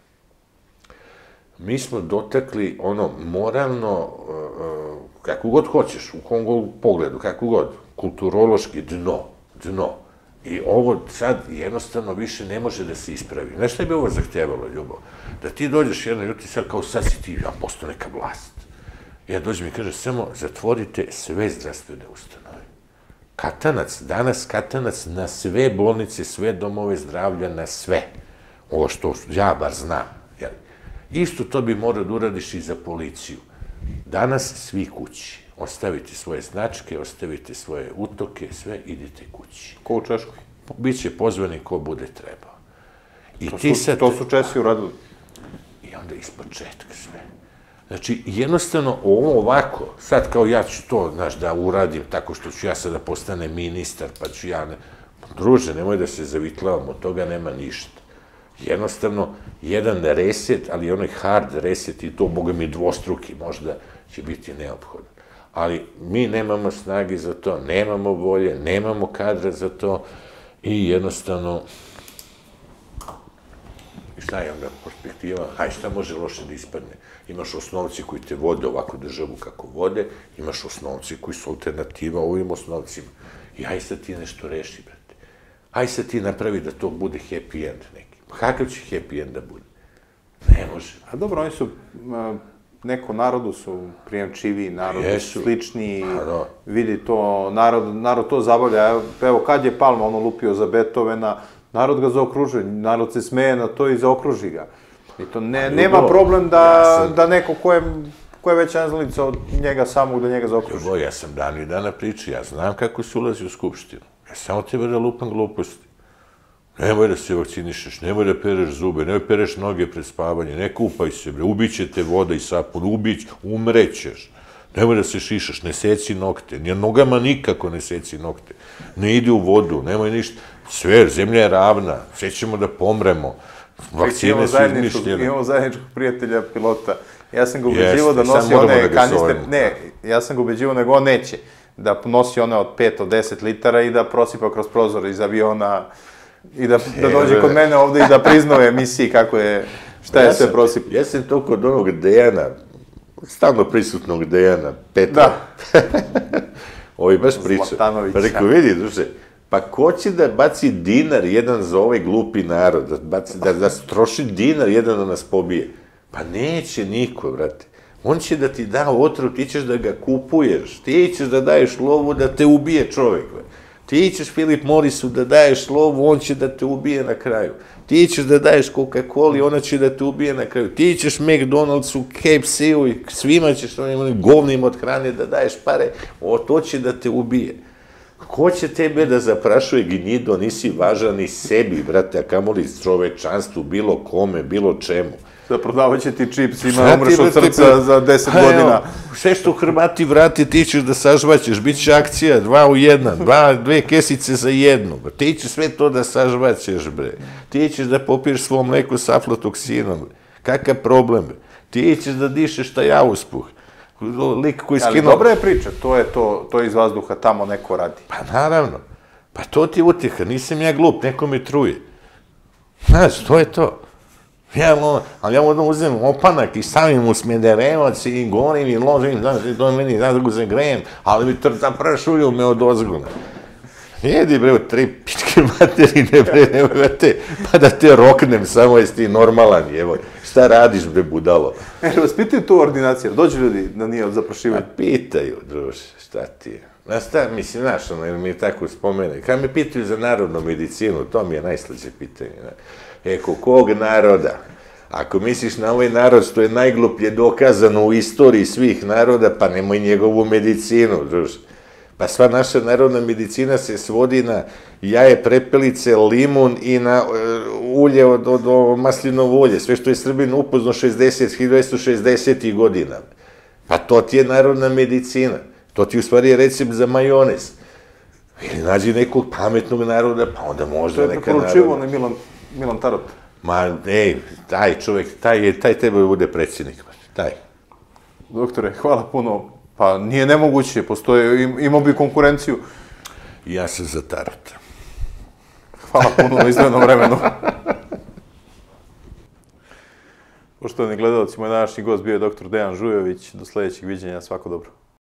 Mi smo dotakli ono moralno, e, e, kako god hoćeš, u kom god pogledu, kako god, kulturološki dno, dno. I ovo sad jednostavno više ne može da se ispravi. Znaš šta bi ovo zahtjevalo, Ljubo? Da ti dođeš jedno jutro sad kao sad si ti, ja postao neka vlast. Ja dođem i kažem samo zatvorite sve zdravstvene ustanove. Katanac, danas katanac na sve bolnice, sve domove zdravlja, na sve. Ovo što ja bar znam. Jel? Isto to bi morao da uradiš i za policiju. Danas svi kući. Ostavite svoje značke, ostavite svoje utoke, sve, idite kući. Ko u Češkoj? Biće pozvani ko bude trebao. I To ti su, sad... to su Česi uradili. I onda iz početka sve. Znači, jednostavno, ovo ovako, sad kao ja ću to, znaš, da uradim tako što ću ja sada postane ministar, pa ću ja... Ne... Druže, nemoj da se zavitlavam, od toga nema ništa. Jednostavno, jedan reset, ali onaj hard reset i to, boga mi, dvostruki, možda će biti neophodan. Ali mi nemamo snagi za to, nemamo volje, nemamo kadra za to i jednostavno, I šta je onda perspektiva? Haj, šta može loše da ispadne? Imaš osnovci koji te vode ovako državu kako vode, imaš osnovci koji su alternativa ovim osnovcima. I aj sad ti nešto reši, brate. Aj sad ti napravi da to bude happy end neki. Kakav će happy end da bude? Ne može. A dobro, oni su, a, neko narodu su prijemčivi, narodu Jesu. su slični, A, da. vidi to, narod, narod to zabavlja. Evo, kad je Palma ono lupio za Beethovena, narod ga zaokružuje, narod se smeje na to i zaokruži ga. I to ne, Ljubo, nema problem da, ja sam- da neko ko je, ko je veća neznalica od njega samog, da njega zaokruži. Ljubo, ja sam dan i dana pričao, ja znam kako se ulazi u skupštinu. Ja samo tebe da lupam gluposti. Nemoj da se vakcinišeš, nemoj da pereš zube, nemoj pereš noge pred spavanje, ne kupaj se, bre, ubiće te voda i sapun, ubić, umrećeš. Nemoj da se šišaš, ne seci nokte, nije nogama nikako ne seci nokte. Ne ide u vodu, nemoj ništa. Sve, zemlja je ravna, sve ćemo da pomremo. Vakcine su izmišljene. imamo zajedničkog prijatelja pilota. Ja sam ga Jeste, ubeđivao da nosi da one ga kanister... Ne, ja sam ga ubeđivao nego on neće. Da nosi one od 5 od 10 litara i da prosipa kroz prozor iz aviona i da, da dođe bre. kod mene ovde i da prizna u emisiji kako je, šta je Ja sve sam- prosip. Ja sam to kod onog Dejana, stalno prisutnog Dejana, Petra. Da. [LAUGHS] Ovi baš priča. Zlatanovića. Pa rekao, vidi, duše, pa ko će da baci dinar jedan za ovaj glupi narod, da, baci, da, da troši dinar jedan da nas pobije? Pa neće niko, brate. On će da ti da otrov, ti ćeš da ga kupuješ, ti ćeš da daješ lovu da te ubije čovjek. brate. Ti ćeš Filip Morisu da daješ lovu, on će da te ubije na kraju. Ti ćeš da daješ Coca-Cola, ona će da te ubije na kraju. Ti ćeš McDonald'su, KFC-u i svima ćeš onim govnim od hrane da daješ pare, o, to će da te ubije. Ko će tebe da zaprašuje gnjido, nisi važan ni sebi, brate, a kamoli čovečanstvu, bilo kome, bilo čemu. Da prodavat će ti čips, ima umreš od srca za 10 Pa, evo, godina. Sve što Hrvati vrati, ti ćeš da sažvaćeš, bit će akcija, dva u jedna, [LAUGHS] dva, dve kesice za jednu, ti ćeš sve to da sažvaćeš, bre. Ti ćeš da popiješ svo mleko s aflatoksinom, bre. Kakav problem, bre. Ti ćeš da dišeš taj auspuh. Lik koji Ali skinuo... dobra je priča, to je to, to iz vazduha, tamo neko radi. Pa naravno. Pa to ti je utjeha, nisam ja glup, neko me truje. Znaš, to je to. Ja, ono, ali ja onda uzem opanak i stavim u smjederevac i gorim i ložim, znaš, i to meni, znaš, da ga zagrejem, ali mi trta prašuju me od ozgona. Jedi bre, tri pičke [LAUGHS] materine, bre, nemoj te, pa da te roknem samo, jesi ti normalan, evo, šta radiš bre, budalo? E, raspitaju tu ordinaciju, dođu ljudi da nije od Pa zaprašivanja. pitaju, druže, šta ti je? Znaš šta, mislim, znaš, ono, jer mi je tako spomene. Kad me pitaju za narodnu medicinu, to mi je najslađe pitanje. Ne? Eko, kog naroda? Ako misliš na ovaj narod što je najgluplje dokazano u istoriji svih naroda, pa nemoj njegovu medicinu, druže. Pa sva naša narodna medicina se svodi na jaje prepelice, limun i na e, ulje od, od, od maslinovo ulje, sve što je Srbin upozno 60, 1960. godina. Pa to ti je narodna medicina. To ti u stvari je recept za majonez. Ili nađi nekog pametnog naroda, pa onda To možda je neka preporučivo narodna. onaj Milan, Milan Tarot. Ma, ej, taj čovjek, taj, je, taj treba da bude predsjednik. Taj. Doktore, hvala puno. Pa nije nemoguće, postoje, im- imao bi konkurenciju. Ja sam za tarot. Hvala puno na izdvojenom vremenu. [LAUGHS] Poštovani gledalci, moj današnji gost bio je dr. Dejan Žujović. Do sljedećeg viđenja, svako dobro.